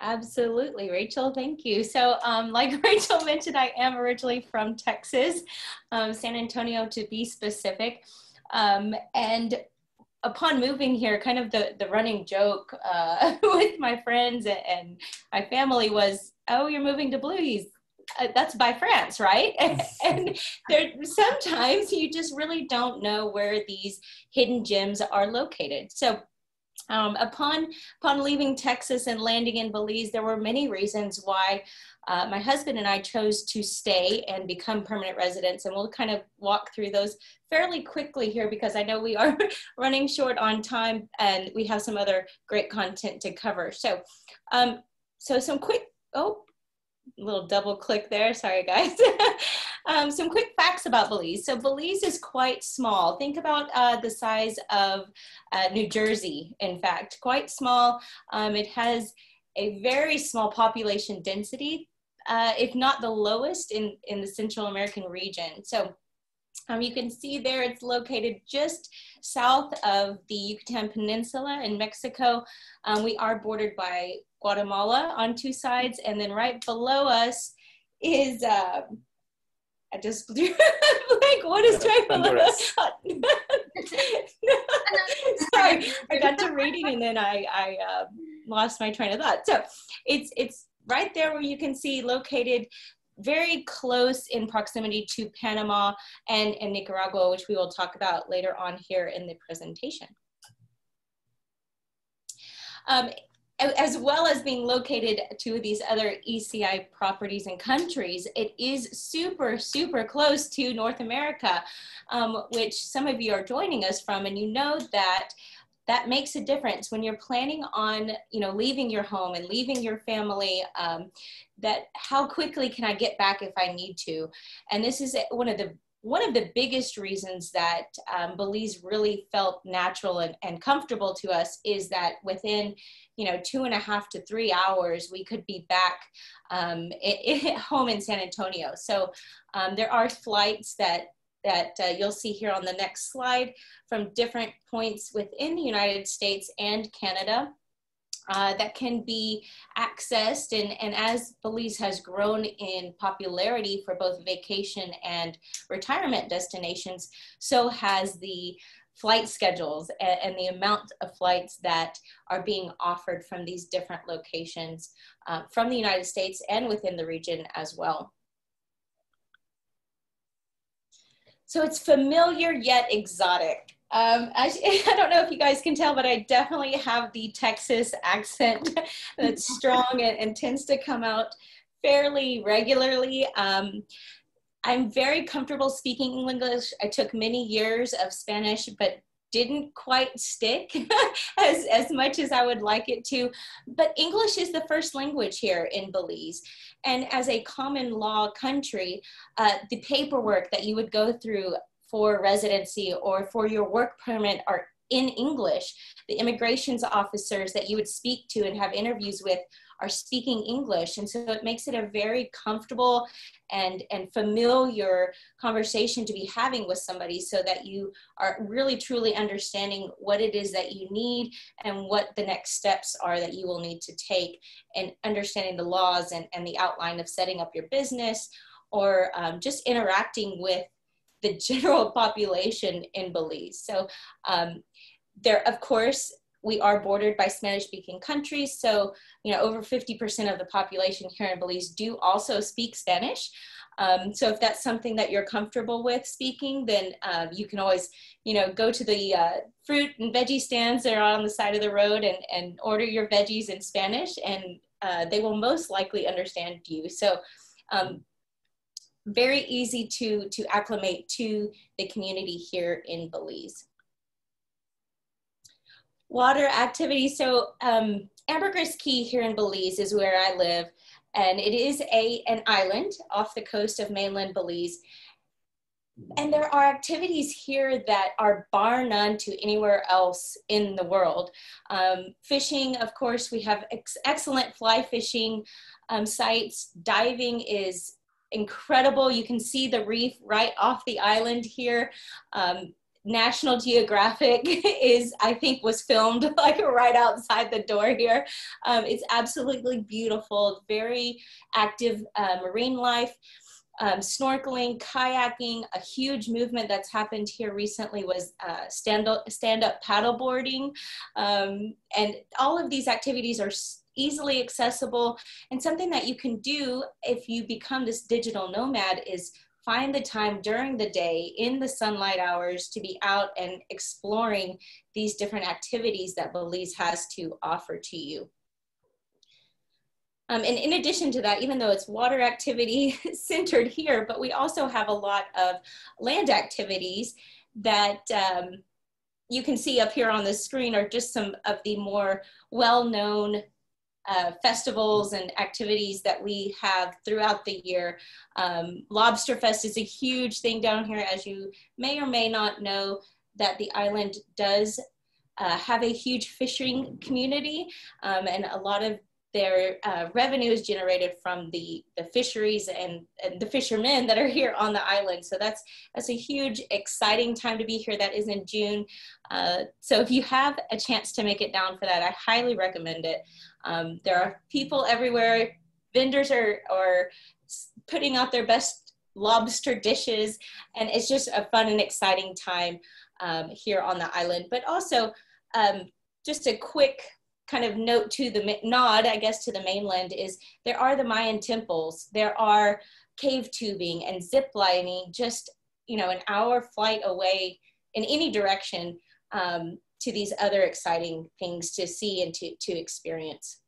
Absolutely, Rachel. Thank you. So, um, like Rachel mentioned, I am originally from Texas, um, San Antonio to be specific. Um, and upon moving here, kind of the, the running joke uh, with my friends and, my family was, oh, you're moving to Belize. Uh, that's by France, right? and, and there sometimes you just really don't know where these hidden gems are located. So um, upon upon leaving Texas and landing in Belize, there were many reasons why uh, my husband and I chose to stay and become permanent residents, and we'll kind of walk through those fairly quickly here because I know we are running short on time and we have some other great content to cover. So, um, so some quick oh, little double click there. Sorry, guys. um, some quick facts about Belize. So Belize is quite small. Think about uh, the size of uh, New Jersey. In fact, quite small. Um, it has a very small population density uh, if not the lowest in, in the Central American region. So um, you can see there it's located just south of the Yucatan Peninsula in Mexico. Um, we are bordered by Guatemala on two sides, and then right below us is, uh, I just like, what is us? Sorry, I got to reading and then I, I uh, lost my train of thought. So it's, it's right there where you can see located very close in proximity to Panama and, and Nicaragua, which we will talk about later on here in the presentation. Um, as well as being located to these other ECI properties and countries, it is super, super close to North America, um, which some of you are joining us from, and you know that that makes a difference when you're planning on you know leaving your home and leaving your family um, that how quickly can i get back if i need to? And this is one of the one of the biggest reasons that um, Belize really felt natural and, and comfortable to us is that within, you know, two and a half to three hours, we could be back um, it, it, home in San Antonio. So um, there are flights that that uh, you'll see here on the next slide from different points within the United States and Canada. Uh, that can be accessed and, and as Belize has grown in popularity for both vacation and retirement destinations, so has the flight schedules and, and the amount of flights that are being offered from these different locations uh, from the United States and within the region as well. So it's familiar yet exotic. Um, I, I, don't know if you guys can tell, but I definitely have the Texas accent that's strong and, and, tends to come out fairly regularly. Um, I'm very comfortable speaking English. I took many years of Spanish, but didn't quite stick as, as much as I would like it to. But English is the first language here in Belize. And as a common law country, uh, the paperwork that you would go through for residency or for your work permit are in English. The immigrations officers that you would speak to and have interviews with are speaking English. And so it makes it a very comfortable and, and familiar conversation to be having with somebody so that you are really truly understanding what it is that you need and what the next steps are that you will need to take and understanding the laws and, and the outline of setting up your business or um, just interacting with the general population in Belize. So um, there, of course, we are bordered by Spanish speaking countries. So, you know, over 50% of the population here in Belize do also speak Spanish. Um, so if that's something that you're comfortable with speaking, then um, you can always, you know, go to the uh, fruit and veggie stands that are on the side of the road and, and order your veggies in Spanish and uh, they will most likely understand you. So um, very easy to, to acclimate to the community here in Belize water activity. So um, Ambergris Caye here in Belize is where I live, and it is a an island off the coast of mainland Belize. And there are activities here that are bar none to anywhere else in the world. Um, fishing, of course, we have ex excellent fly fishing um, sites. Diving is incredible. You can see the reef right off the island here. Um, National Geographic is, I think, was filmed like right outside the door here. Um, it's absolutely beautiful, very active uh, marine life. Um, snorkeling, kayaking, a huge movement that's happened here recently was uh, stand up, stand up paddleboarding. Um, and all of these activities are easily accessible and something that you can do if you become this digital nomad is find the time during the day in the sunlight hours to be out and exploring these different activities that Belize has to offer to you. Um, and in addition to that, even though it's water activity centered here, but we also have a lot of land activities that um, you can see up here on the screen are just some of the more well-known uh, festivals and activities that we have throughout the year. Um, Lobster Fest is a huge thing down here, as you may or may not know that the island does uh, have a huge fishing community um, and a lot of their uh, revenue is generated from the, the fisheries and, and, the fishermen that are here on the island. So that's, that's a huge, exciting time to be here. That is in June. Uh, so if you have a chance to make it down for that, I highly recommend it. Um, there are people everywhere. Vendors are, are putting out their best lobster dishes, and it's just a fun and exciting time um, here on the island. But also, um, just a quick kind of note to the nod, I guess, to the mainland is there are the Mayan temples, there are cave tubing and zip lining just, you know, an hour flight away in any direction um, to these other exciting things to see and to, to experience.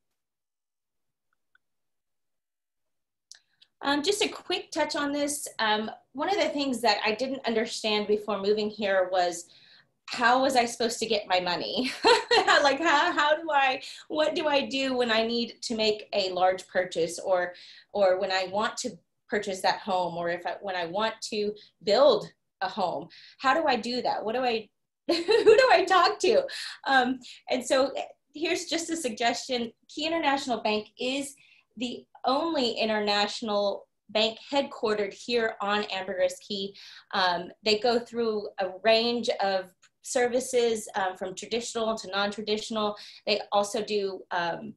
Um, just a quick touch on this. Um, one of the things that I didn't understand before moving here was how was I supposed to get my money? like how, how do I, what do I do when I need to make a large purchase or, or when I want to purchase that home or if I, when I want to build a home, how do I do that? What do I, who do I talk to? Um, and so here's just a suggestion. Caye International Bank is the only international bank headquartered here on Ambergris Caye. Um, they go through a range of services um, from traditional to non-traditional. They also do um,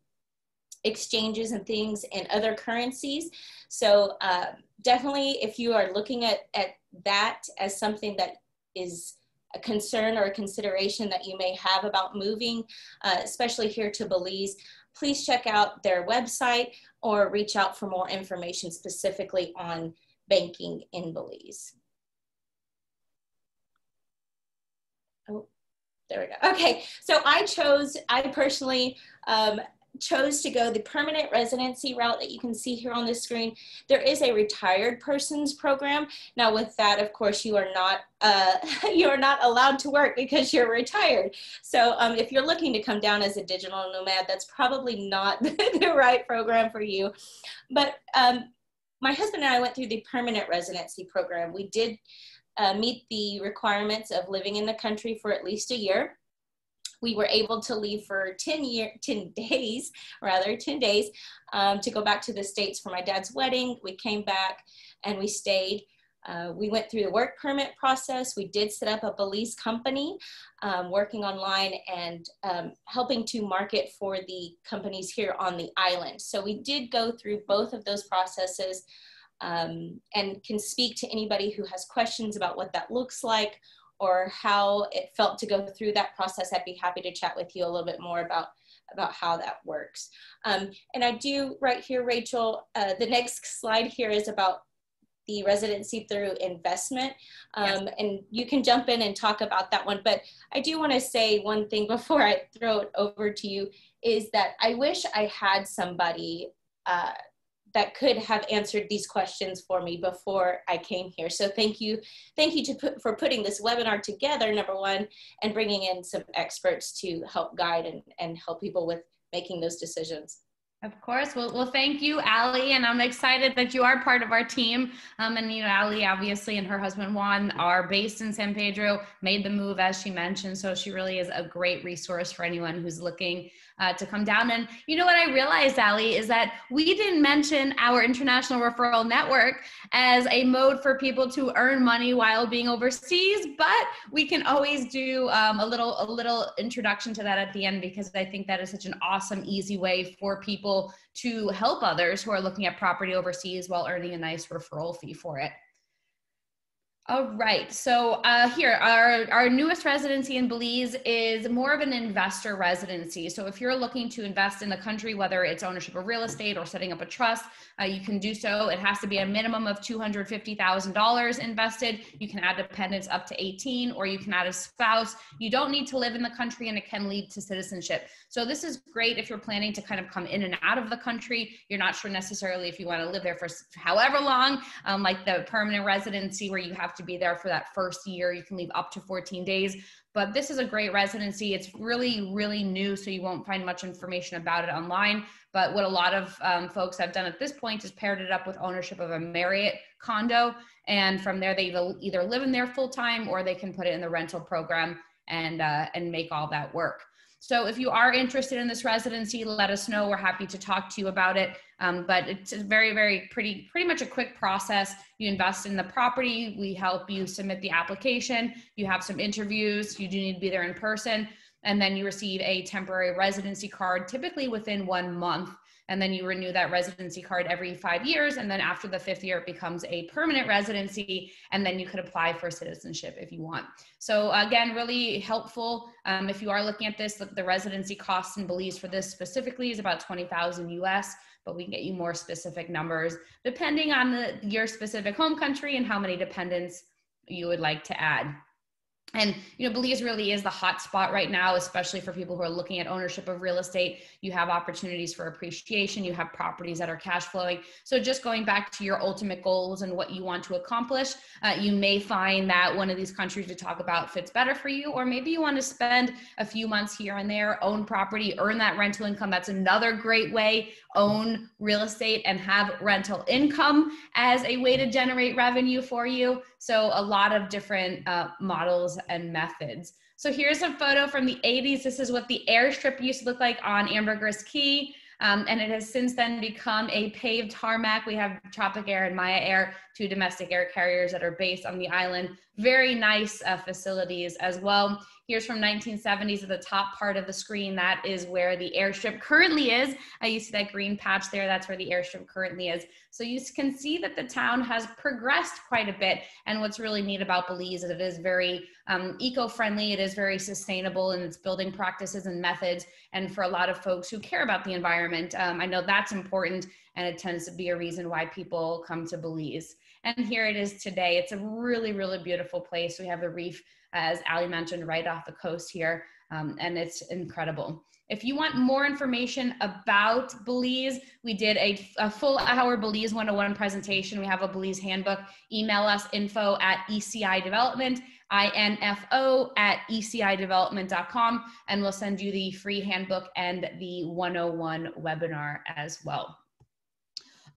exchanges and things in other currencies. So uh, definitely if you are looking at, at that as something that is a concern or a consideration that you may have about moving, uh, especially here to Belize, please check out their website or reach out for more information specifically on banking in Belize. Oh, there we go. Okay, so I chose, I personally um, chose to go the permanent residency route that you can see here on the screen, there is a retired persons program. Now with that, of course, you are not, uh, you are not allowed to work because you're retired. So um, if you're looking to come down as a digital nomad, that's probably not the right program for you. But um, my husband and I went through the permanent residency program. We did uh, meet the requirements of living in the country for at least a year. We were able to leave for 10 year, 10 days, rather 10 days, um, to go back to the States for my dad's wedding. We came back and we stayed. Uh, we went through the work permit process. We did set up a Belize company um, working online and um, helping to market for the companies here on the island. So we did go through both of those processes um, and can speak to anybody who has questions about what that looks like or how it felt to go through that process. I'd be happy to chat with you a little bit more about about how that works. Um, and I do right here, Rachel, uh, the next slide here is about the residency through investment. Um, yes. And you can jump in and talk about that one. But I do want to say one thing before I throw it over to you is that I wish I had somebody uh, that could have answered these questions for me before I came here. So thank you, thank you to put, for putting this webinar together, number one, and bringing in some experts to help guide and, and help people with making those decisions. Of course. Well, well, thank you, Ali, and I'm excited that you are part of our team. Um, and you know, Ali, obviously, and her husband Juan are based in San Pedro, made the move as she mentioned. So she really is a great resource for anyone who's looking uh, to come down. And you know what I realized, Ali, is that we didn't mention our international referral network as a mode for people to earn money while being overseas. But we can always do um, a little a little introduction to that at the end because I think that is such an awesome, easy way for people to help others who are looking at property overseas while earning a nice referral fee for it. All right. So uh, here, our, our newest residency in Belize is more of an investor residency. So if you're looking to invest in the country, whether it's ownership of real estate or setting up a trust, uh, you can do so. It has to be a minimum of $250,000 invested. You can add dependents up to 18, or you can add a spouse. You don't need to live in the country, and it can lead to citizenship. So this is great if you're planning to kind of come in and out of the country. You're not sure necessarily if you want to live there for however long, um, like the permanent residency where you have to to be there for that first year. You can leave up to 14 days. But this is a great residency. It's really, really new, so you won't find much information about it online. But what a lot of um, folks have done at this point is paired it up with ownership of a Marriott condo. And from there, they either live in there full time or they can put it in the rental program and, uh, and make all that work. So if you are interested in this residency, let us know. We're happy to talk to you about it. Um, but it's a very, very pretty, pretty much a quick process. You invest in the property. We help you submit the application. You have some interviews. You do need to be there in person. And then you receive a temporary residency card, typically within one month and then you renew that residency card every five years. And then after the fifth year it becomes a permanent residency. And then you could apply for citizenship if you want. So again really helpful. Um, if you are looking at this the residency costs in belize for this specifically is about 20000 us but we can get you more specific numbers depending on the, your specific home country and how many dependents you would like to add and you know belize really is the hot spot right now especially for people who are looking at ownership of real estate. You have opportunities for appreciation. You have properties that are cash flowing. So just going back to your ultimate goals and what you want to accomplish uh, you may find that one of these countries to talk about fits better for you or maybe you want to spend a few months here and there own property earn that rental income. That's another great way. Own real estate and have rental income as a way to generate revenue for you. So a lot of different uh, models and methods. So here's a photo from the 80s. This is what the airstrip used to look like on Ambergris Caye. Um, and it has since then become a paved tarmac. We have Tropic Air and Maya Air, two domestic air carriers that are based on the island. Very nice uh, facilities as well. Here's from 1970s at the top part of the screen. That is where the airstrip currently is. I you see that green patch there. That's where the airstrip currently is. So you can see that the town has progressed quite a bit. And what's really neat about Belize is it is very um, eco-friendly. It is very sustainable in its building practices and methods. And for a lot of folks who care about the environment, um, I know that's important and it tends to be a reason why people come to Belize. And here it is today. It's a really, really beautiful place. We have the reef as Ali mentioned, right off the coast here. Um, and it's incredible. If you want more information about Belize, we did a, a, full hour Belize 101 presentation. We have a Belize handbook. Email us info at ECI Development, info at ecidevelopment.com, and we'll send you the free handbook and the 101 webinar as well.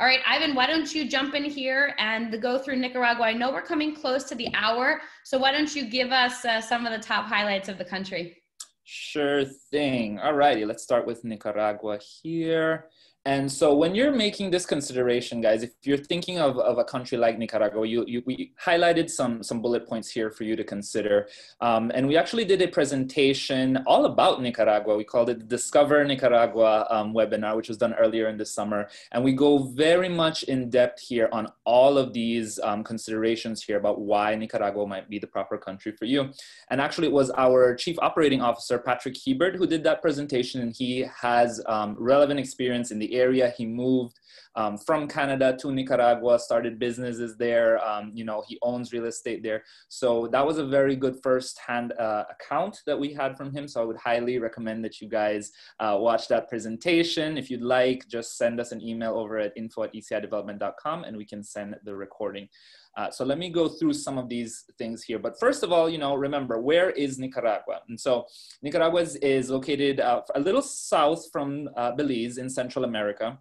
All right, Ivan, why don't you jump in here and go through Nicaragua? I know we're coming close to the hour, so why don't you give us uh, some of the top highlights of the country? Sure thing. All righty, let's start with Nicaragua here. And so when you're making this consideration, guys, if you're thinking of, of a country like Nicaragua, you, you, we highlighted some, some bullet points here for you to consider. Um, and we actually did a presentation all about Nicaragua. We called it the Discover Nicaragua um, webinar, which was done earlier in the summer. And we go very much in depth here on all of these um, considerations here about why Nicaragua might be the proper country for you. And actually it was our Chief Operating Officer, Patrick Hebert, who did that presentation. And he has um, relevant experience in the area. He moved um, from Canada to Nicaragua, started businesses there. Um, you know, he owns real estate there. So that was a very good first-hand uh, account that we had from him. So I would highly recommend that you guys uh, watch that presentation. If you'd like, just send us an email over at info at ecidevelopment.com and we can send the recording. Uh, so let me go through some of these things here. But first of all, you know, remember, where is Nicaragua? And so Nicaragua is, is located uh, a little south from uh, Belize in Central America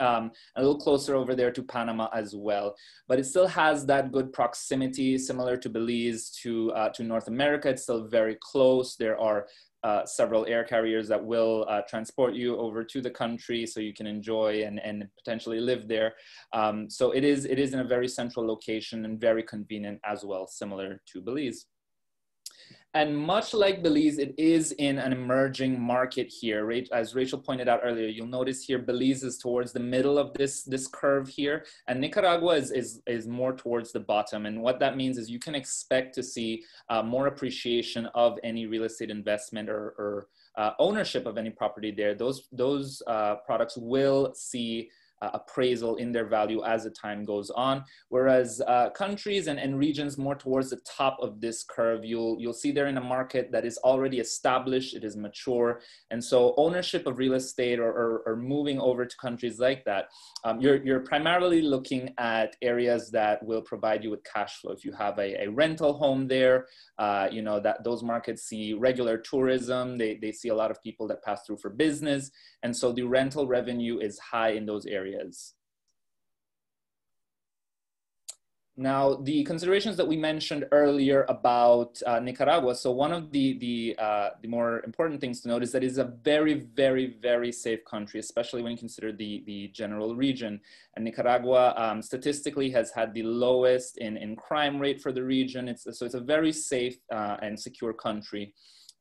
um, a little closer over there to Panama as well. But it still has that good proximity, similar to Belize to, uh, to North America. It's still very close. There are uh, several air carriers that will uh, transport you over to the country so you can enjoy and, and potentially live there. Um, so it is, it is in a very central location and very convenient as well, similar to Belize. And much like Belize, it is in an emerging market here. As Rachel pointed out earlier, you'll notice here Belize is towards the middle of this, this curve here, and Nicaragua is, is, is more towards the bottom. And what that means is you can expect to see uh, more appreciation of any real estate investment or, or uh, ownership of any property there. Those, those uh, products will see uh, appraisal in their value as the time goes on. Whereas uh, countries and, and regions more towards the top of this curve, you'll, you'll see they're in a market that is already established, it is mature. And so ownership of real estate or, or, or moving over to countries like that, um, you're, you're primarily looking at areas that will provide you with cash flow. If you have a, a rental home there, uh, you know, that those markets see regular tourism, they, they see a lot of people that pass through for business. And so the rental revenue is high in those areas. Now, the considerations that we mentioned earlier about uh, Nicaragua, so one of the, the, uh, the more important things to note is that it's a very, very, very safe country, especially when you consider the, the general region. And Nicaragua um, statistically has had the lowest in, in crime rate for the region. It's, so it's a very safe uh, and secure country.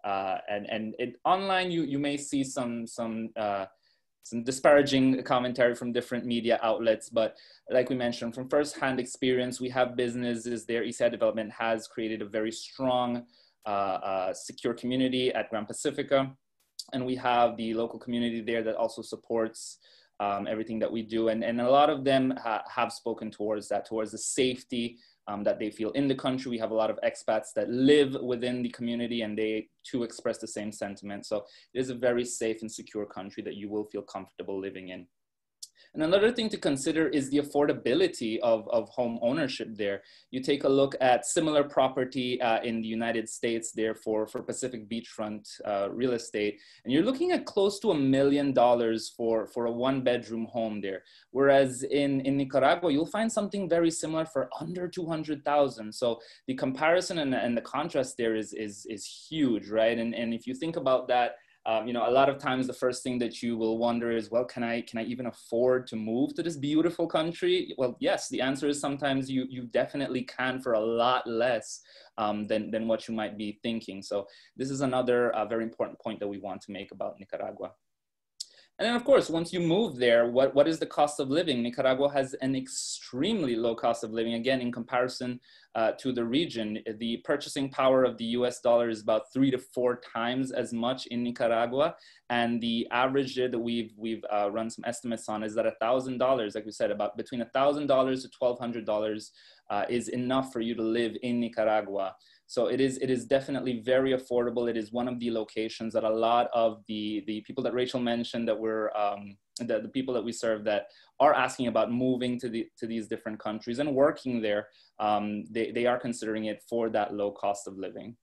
Uh, and and it, online, you, you may see some, some uh, some disparaging commentary from different media outlets. But like we mentioned, from firsthand experience, we have businesses there. ECI Development has created a very strong, uh, uh, secure community at Gran Pacifica. And we have the local community there that also supports um, everything that we do. And, and a lot of them ha have spoken towards that, towards the safety um, that they feel in the country. We have a lot of expats that live within the community and they too express the same sentiment. So it is a very safe and secure country that you will feel comfortable living in. And another thing to consider is the affordability of, of home ownership there. You take a look at similar property uh, in the United States there for, for Pacific beachfront uh, real estate, and you're looking at close to a million dollars for, for a one bedroom home there. Whereas in, in Nicaragua, you'll find something very similar for under 200,000. So the comparison and, and the contrast there is, is, is huge, right? And, and if you think about that, um, you know, a lot of times the first thing that you will wonder is, well, can I can I even afford to move to this beautiful country? Well, yes, the answer is sometimes you you definitely can for a lot less um, than than what you might be thinking. So this is another uh, very important point that we want to make about Nicaragua. And then, of course, once you move there, what, what is the cost of living? Nicaragua has an extremely low cost of living, again, in comparison uh, to the region. The purchasing power of the US dollar is about three to four times as much in Nicaragua And the average that we've, we've uh, run some estimates on is that $1,000, like we said, about between $1,000 to $1,200 uh, is enough for you to live in Nicaragua. So it is, it is definitely very affordable. It is one of the locations that a lot of the, the people that Rachel mentioned that were, um, the, the people that we serve that are asking about moving to, the, to these different countries and working there, um, they, they are considering it for that low cost of living.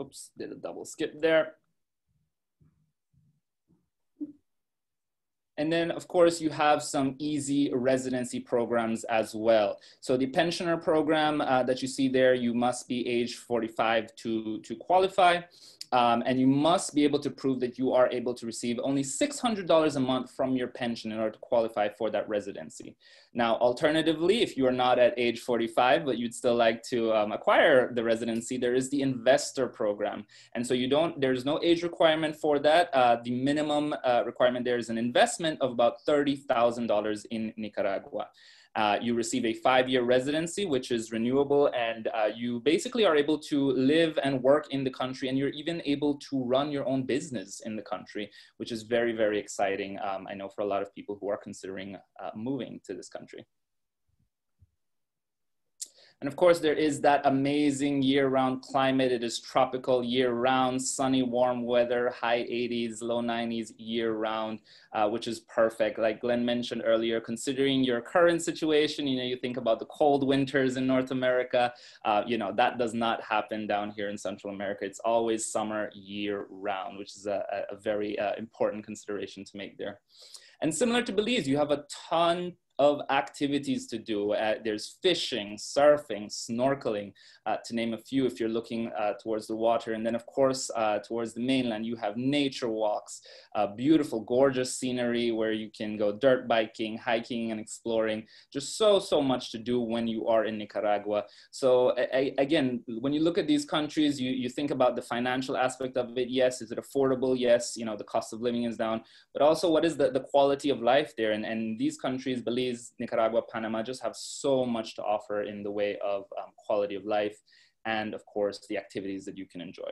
Oops, did a double skip there. And then, of course, you have some easy residency programs as well. So the pensioner program uh, that you see there, you must be age 45 to, to qualify. Um, and you must be able to prove that you are able to receive only $600 a month from your pension in order to qualify for that residency. Now, alternatively, if you are not at age 45, but you'd still like to um, acquire the residency, there is the investor program. And so you don't, there's no age requirement for that. Uh, the minimum uh, requirement there is an investment of about $30,000 in Nicaragua. Uh, you receive a five-year residency, which is renewable, and uh, you basically are able to live and work in the country, and you're even able to run your own business in the country, which is very, very exciting. Um, I know for a lot of people who are considering uh, moving to this country. And of course, there is that amazing year-round climate. It is tropical year-round, sunny, warm weather, high 80s, low 90s year-round, uh, which is perfect. Like Glenn mentioned earlier, considering your current situation, you know, you think about the cold winters in North America, uh, you know, that does not happen down here in Central America. It's always summer year-round, which is a, a very uh, important consideration to make there. And similar to Belize, you have a ton of activities to do. Uh, there's fishing, surfing, snorkeling, uh, to name a few if you're looking uh, towards the water. And then of course, uh, towards the mainland, you have nature walks, uh, beautiful, gorgeous scenery where you can go dirt biking, hiking and exploring. Just so, so much to do when you are in Nicaragua. So I, again, when you look at these countries, you, you think about the financial aspect of it. Yes, is it affordable? Yes, you know, the cost of living is down, but also what is the, the quality of life there? And, and these countries, believe Belize, Nicaragua, Panama just have so much to offer in the way of um, quality of life and of course the activities that you can enjoy.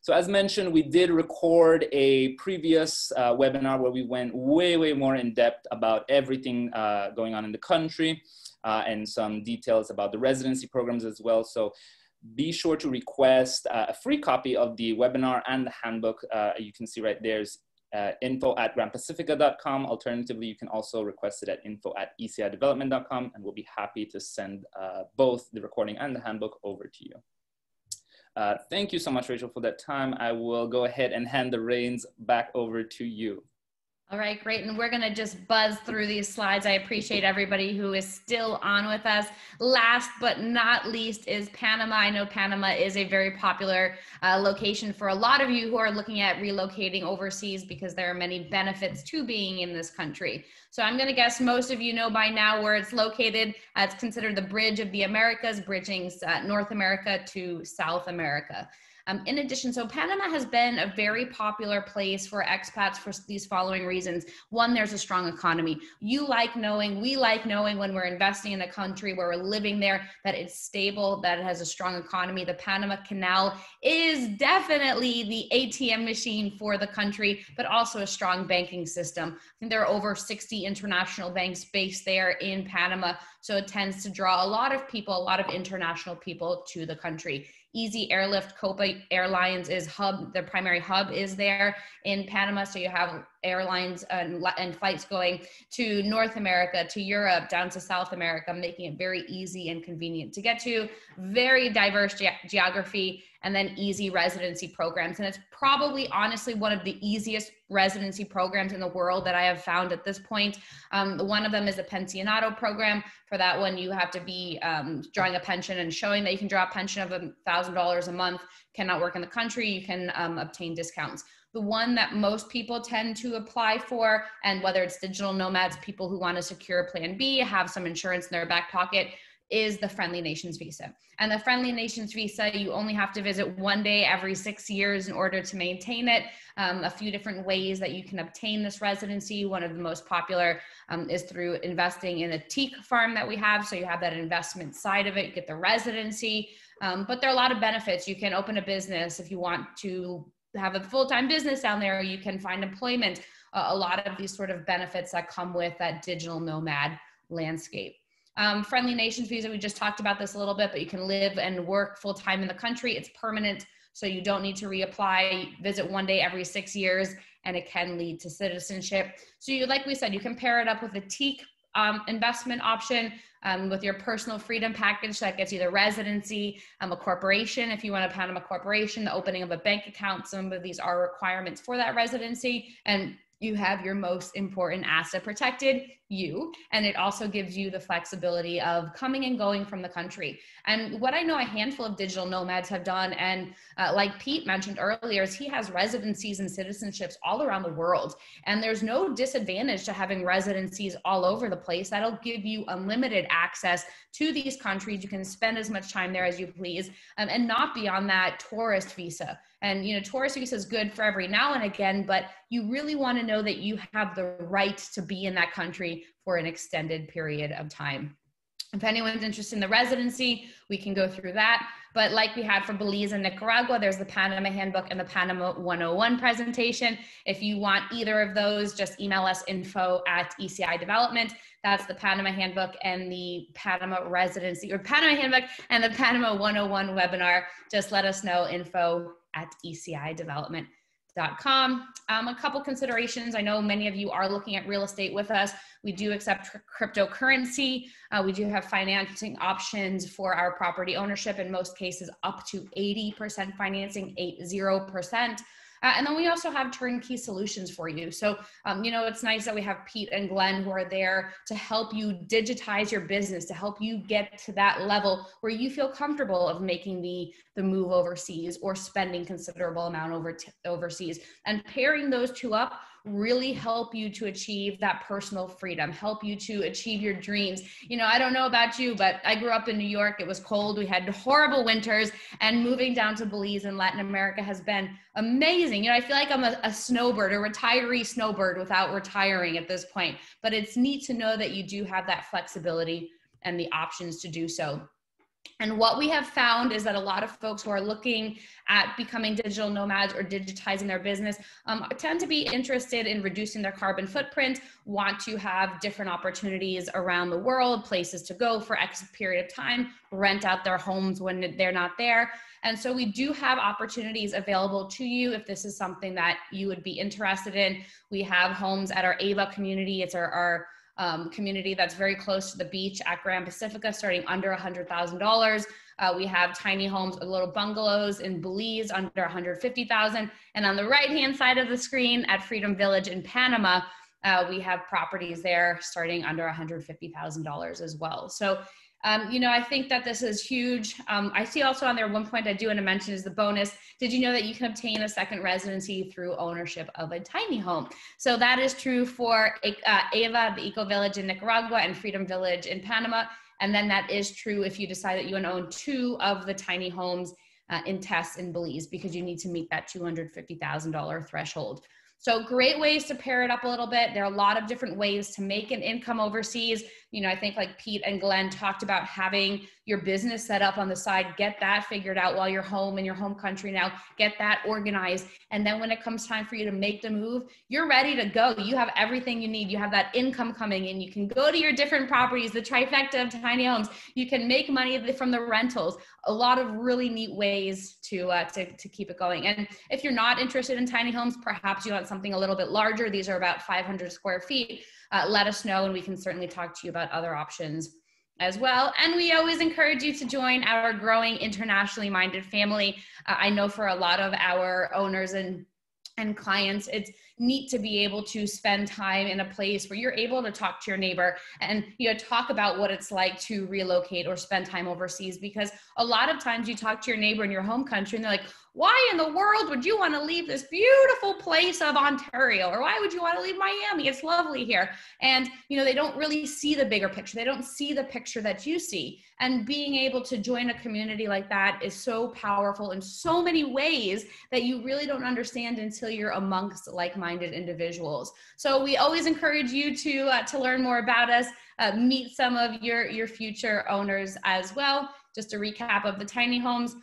So as mentioned, we did record a previous uh, webinar where we went way, way more in depth about everything uh, going on in the country uh, and some details about the residency programs as well. So be sure to request uh, a free copy of the webinar and the handbook. Uh, you can see right there's uh, info at granpacifica.com. Alternatively, you can also request it at info at ecidevelopment.com and we'll be happy to send uh, both the recording and the handbook over to you. Uh, thank you so much, Rachel, for that time. I will go ahead and hand the reins back over to you. All right, great. And we're going to just buzz through these slides. I appreciate everybody who is still on with us. Last but not least is Panama. I know Panama is a very popular uh, location for a lot of you who are looking at relocating overseas because there are many benefits to being in this country. So I'm going to guess most of you know by now where it's located. Uh, it's considered the bridge of the Americas, bridging uh, North America to South America. Um, in addition, so Panama has been a very popular place for expats for these following reasons. One, there's a strong economy. You like knowing, we like knowing when we're investing in a country where we're living there that it's stable, that it has a strong economy. The Panama Canal is definitely the ATM machine for the country, but also a strong banking system. I think there are over 60 international banks based there in Panama. So it tends to draw a lot of people, a lot of international people to the country. Easy Airlift Copa Airlines is hub, the primary hub is there in Panama. So you have airlines and, and flights going to North America, to Europe, down to South America, making it very easy and convenient to get to. Very diverse ge- geography and then easy residency programs. And it's probably honestly one of the easiest residency programs in the world that I have found at this point. Um, one of them is a pensionado program. For that one, you have to be um, drawing a pension and showing that you can draw a pension of $1,000 a month, cannot work in the country, you can um, obtain discounts the one that most people tend to apply for and whether it's digital nomads people who want to secure plan b have some insurance in their back pocket is the Friendly Nations visa. And the Friendly Nations visa, you only have to visit one day every six years in order to maintain it. Um, a few different ways that you can obtain this residency. One of the most popular um, is through investing in a teak farm that we have. So you have that investment side of it, you get the residency. Um, but there are a lot of benefits. You can open a business if you want to have a full-time business down there. You can find employment. Uh, a lot of these sort of benefits that come with that digital nomad landscape. Um, Friendly Nations visa, we just talked about this a little bit, but you can live and work full time in the country. It's permanent, so you don't need to reapply, visit one day every six years, and it can lead to citizenship. So, you, like we said, you can pair it up with a teak um, investment option um, with your personal freedom package that gets you the residency, um, a corporation if you want a Panama corporation, the opening of a bank account. Some of these are requirements for that residency. And you have your most important asset protected you and it also gives you the flexibility of coming and going from the country. And what i know a handful of digital nomads have done and uh, like pete mentioned earlier is he has residencies and citizenships all around the world. And there's no disadvantage to having residencies all over the place. That'll give you unlimited access to these countries. You can spend as much time there as you please. Um, and not be on that tourist visa and you know tourist visa is good for every now and again but you really want to know that you have the right to be in that country for an extended period of time. If anyone's interested in the residency, we can go through that. But like we had for Belize and Nicaragua, there's the Panama Handbook and the Panama 101 presentation. If you want either of those, just email us info at ECI Development. That's the Panama Handbook and the Panama Residency, or Panama Handbook and the Panama 101 webinar. Just let us know info at ECI Development. Com. Um, a couple considerations. I know many of you are looking at real estate with us. We do accept cryptocurrency. Uh, we do have financing options for our property ownership, in most cases up to 80% financing, 80%. Uh, and then we also have turnkey solutions for you. So, um, you know, it's nice that we have Pete and Glenn who are there to help you digitize your business, to help you get to that level where you feel comfortable of making the, the move overseas or spending considerable amount over t- overseas. And pairing those two up really help you to achieve that personal freedom, help you to achieve your dreams. You know, I don't know about you, but I grew up in New York. It was cold. We had horrible winters, and moving down to Belize in Latin America has been amazing. You know, I feel like I'm a, a snowbird, a retiree snowbird without retiring at this point. But it's neat to know that you do have that flexibility and the options to do so. And what we have found is that a lot of folks who are looking at becoming digital nomads or digitizing their business um, tend to be interested in reducing their carbon footprint, want to have different opportunities around the world, places to go for X period of time, rent out their homes when they're not there. And so we do have opportunities available to you if this is something that you would be interested in. We have homes at our Ava community. It's our, our um, community that's very close to the beach at Gran Pacifica, starting under $100,000. Uh, we have tiny homes, little bungalows in Belize under 150,000. And on the right-hand side of the screen at Freedom Village in Panama, uh, we have properties there starting under $150,000 as well. So um, you know, I think that this is huge. Um, I see also on there one point I do want to mention is the bonus. Did you know that you can obtain a second residency through ownership of a tiny home? So that is true for uh, Ava, the Eco Village in Nicaragua, and Freedom Village in Panama. And then that is true if you decide that you want to own two of the tiny homes uh, in Tess in Belize because you need to meet that $250,000 threshold. So great ways to pair it up a little bit. There are a lot of different ways to make an income overseas. You know, I think like Pete and Glenn talked about having your business set up on the side, get that figured out while you're home in your home country now, get that organized. And then when it comes time for you to make the move, you're ready to go. You have everything you need. You have that income coming in. You can go to your different properties, the trifecta of tiny homes. You can make money from the rentals. A lot of really neat ways to, uh, to, to keep it going. And if you're not interested in tiny homes, perhaps you want something a little bit larger. These are about 500 square feet. Uh, let us know and we can certainly talk to you about other options as well. And we always encourage you to join our growing internationally minded family. Uh, I know for a lot of our owners and and clients, it's neat to be able to spend time in a place where you're able to talk to your neighbor and you know talk about what it's like to relocate or spend time overseas because a lot of times you talk to your neighbor in your home country and they're like why in the world would you want to leave this beautiful place of Ontario? Or why would you want to leave Miami? It's lovely here. And, you know, they don't really see the bigger picture. They don't see the picture that you see. And being able to join a community like that is so powerful in so many ways that you really don't understand until you're amongst like-minded individuals. So we always encourage you to, uh, to learn more about us, uh, meet some of your, your future owners as well. Just a recap of the tiny homes.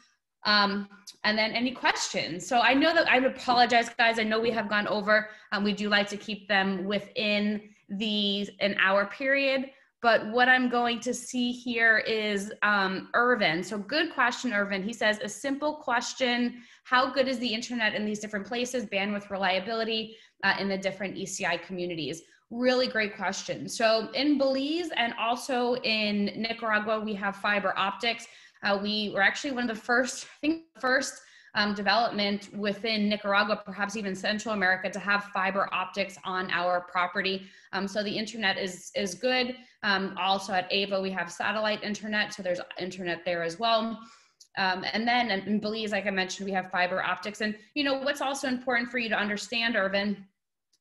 Um, and then any questions. So I know that I apologize, guys. I know we have gone over. Um, we do like to keep them within the an hour period. But what I'm going to see here is um, Irvin. So good question, Irvin. He says a simple question: How good is the internet in these different places? Bandwidth reliability uh, in the different ECI communities. Really great question. So in Belize and also in Nicaragua, we have fiber optics. Uh, we were actually one of the first, I think, first um, development within Nicaragua, perhaps even Central America, to have fiber optics on our property. Um, so the internet is is good. Um, also at Ava, we have satellite internet, so there's internet there as well. Um, and then in Belize, like I mentioned, we have fiber optics. And you know what's also important for you to understand, Irvin,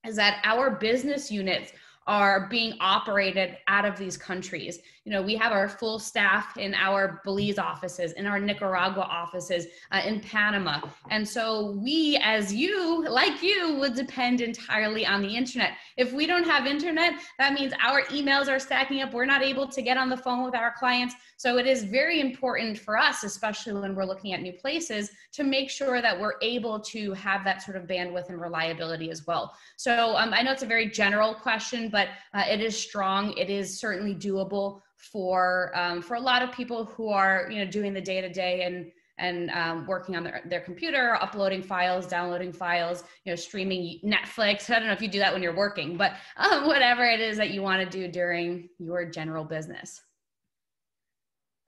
is that our business units are being operated out of these countries. You know, we have our full staff in our Belize offices, in our Nicaragua offices, uh, in Panama. And so we, as you, like you, would depend entirely on the internet. If we don't have internet, that means our emails are stacking up. We're not able to get on the phone with our clients. So it is very important for us, especially when we're looking at new places, to make sure that we're able to have that sort of bandwidth and reliability as well. So um, I know it's a very general question, but uh, it is strong. It is certainly doable for um, for a lot of people who are you know doing the day to day and and um, working on their, their computer, uploading files, downloading files, you know, streaming Netflix. I don't know if you do that when you're working, but um, whatever it is that you want to do during your general business.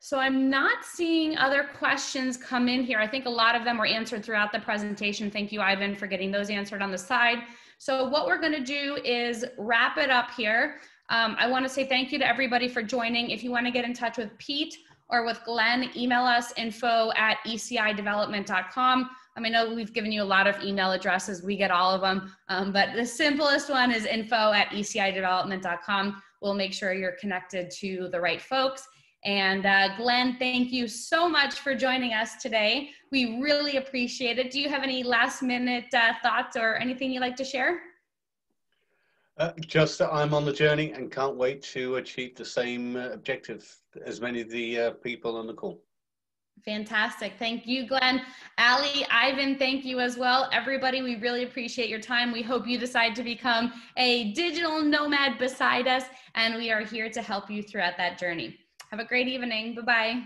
So I'm not seeing other questions come in here. I think a lot of them were answered throughout the presentation. Thank you, Ivan, for getting those answered on the side. So what we're gonna do is wrap it up here. Um, I wanna say thank you to everybody for joining. If you wanna get in touch with Pete or with Glenn, email us info at ecidevelopment.com. I know we've given you a lot of email addresses. We get all of them. Um, but the simplest one is info at ecidevelopment.com. We'll make sure you're connected to the right folks. And uh, Glenn, thank you so much for joining us today. We really appreciate it. Do you have any last minute uh, thoughts or anything you'd like to share? Uh, just that I'm on the journey and can't wait to achieve the same uh, objective as many of the uh, people on the call. Fantastic. Thank you, Glenn. Ali, Ivan, thank you as well. Everybody, we really appreciate your time. We hope you decide to become a digital nomad beside us, and we are here to help you throughout that journey. Have a great evening. Bye bye.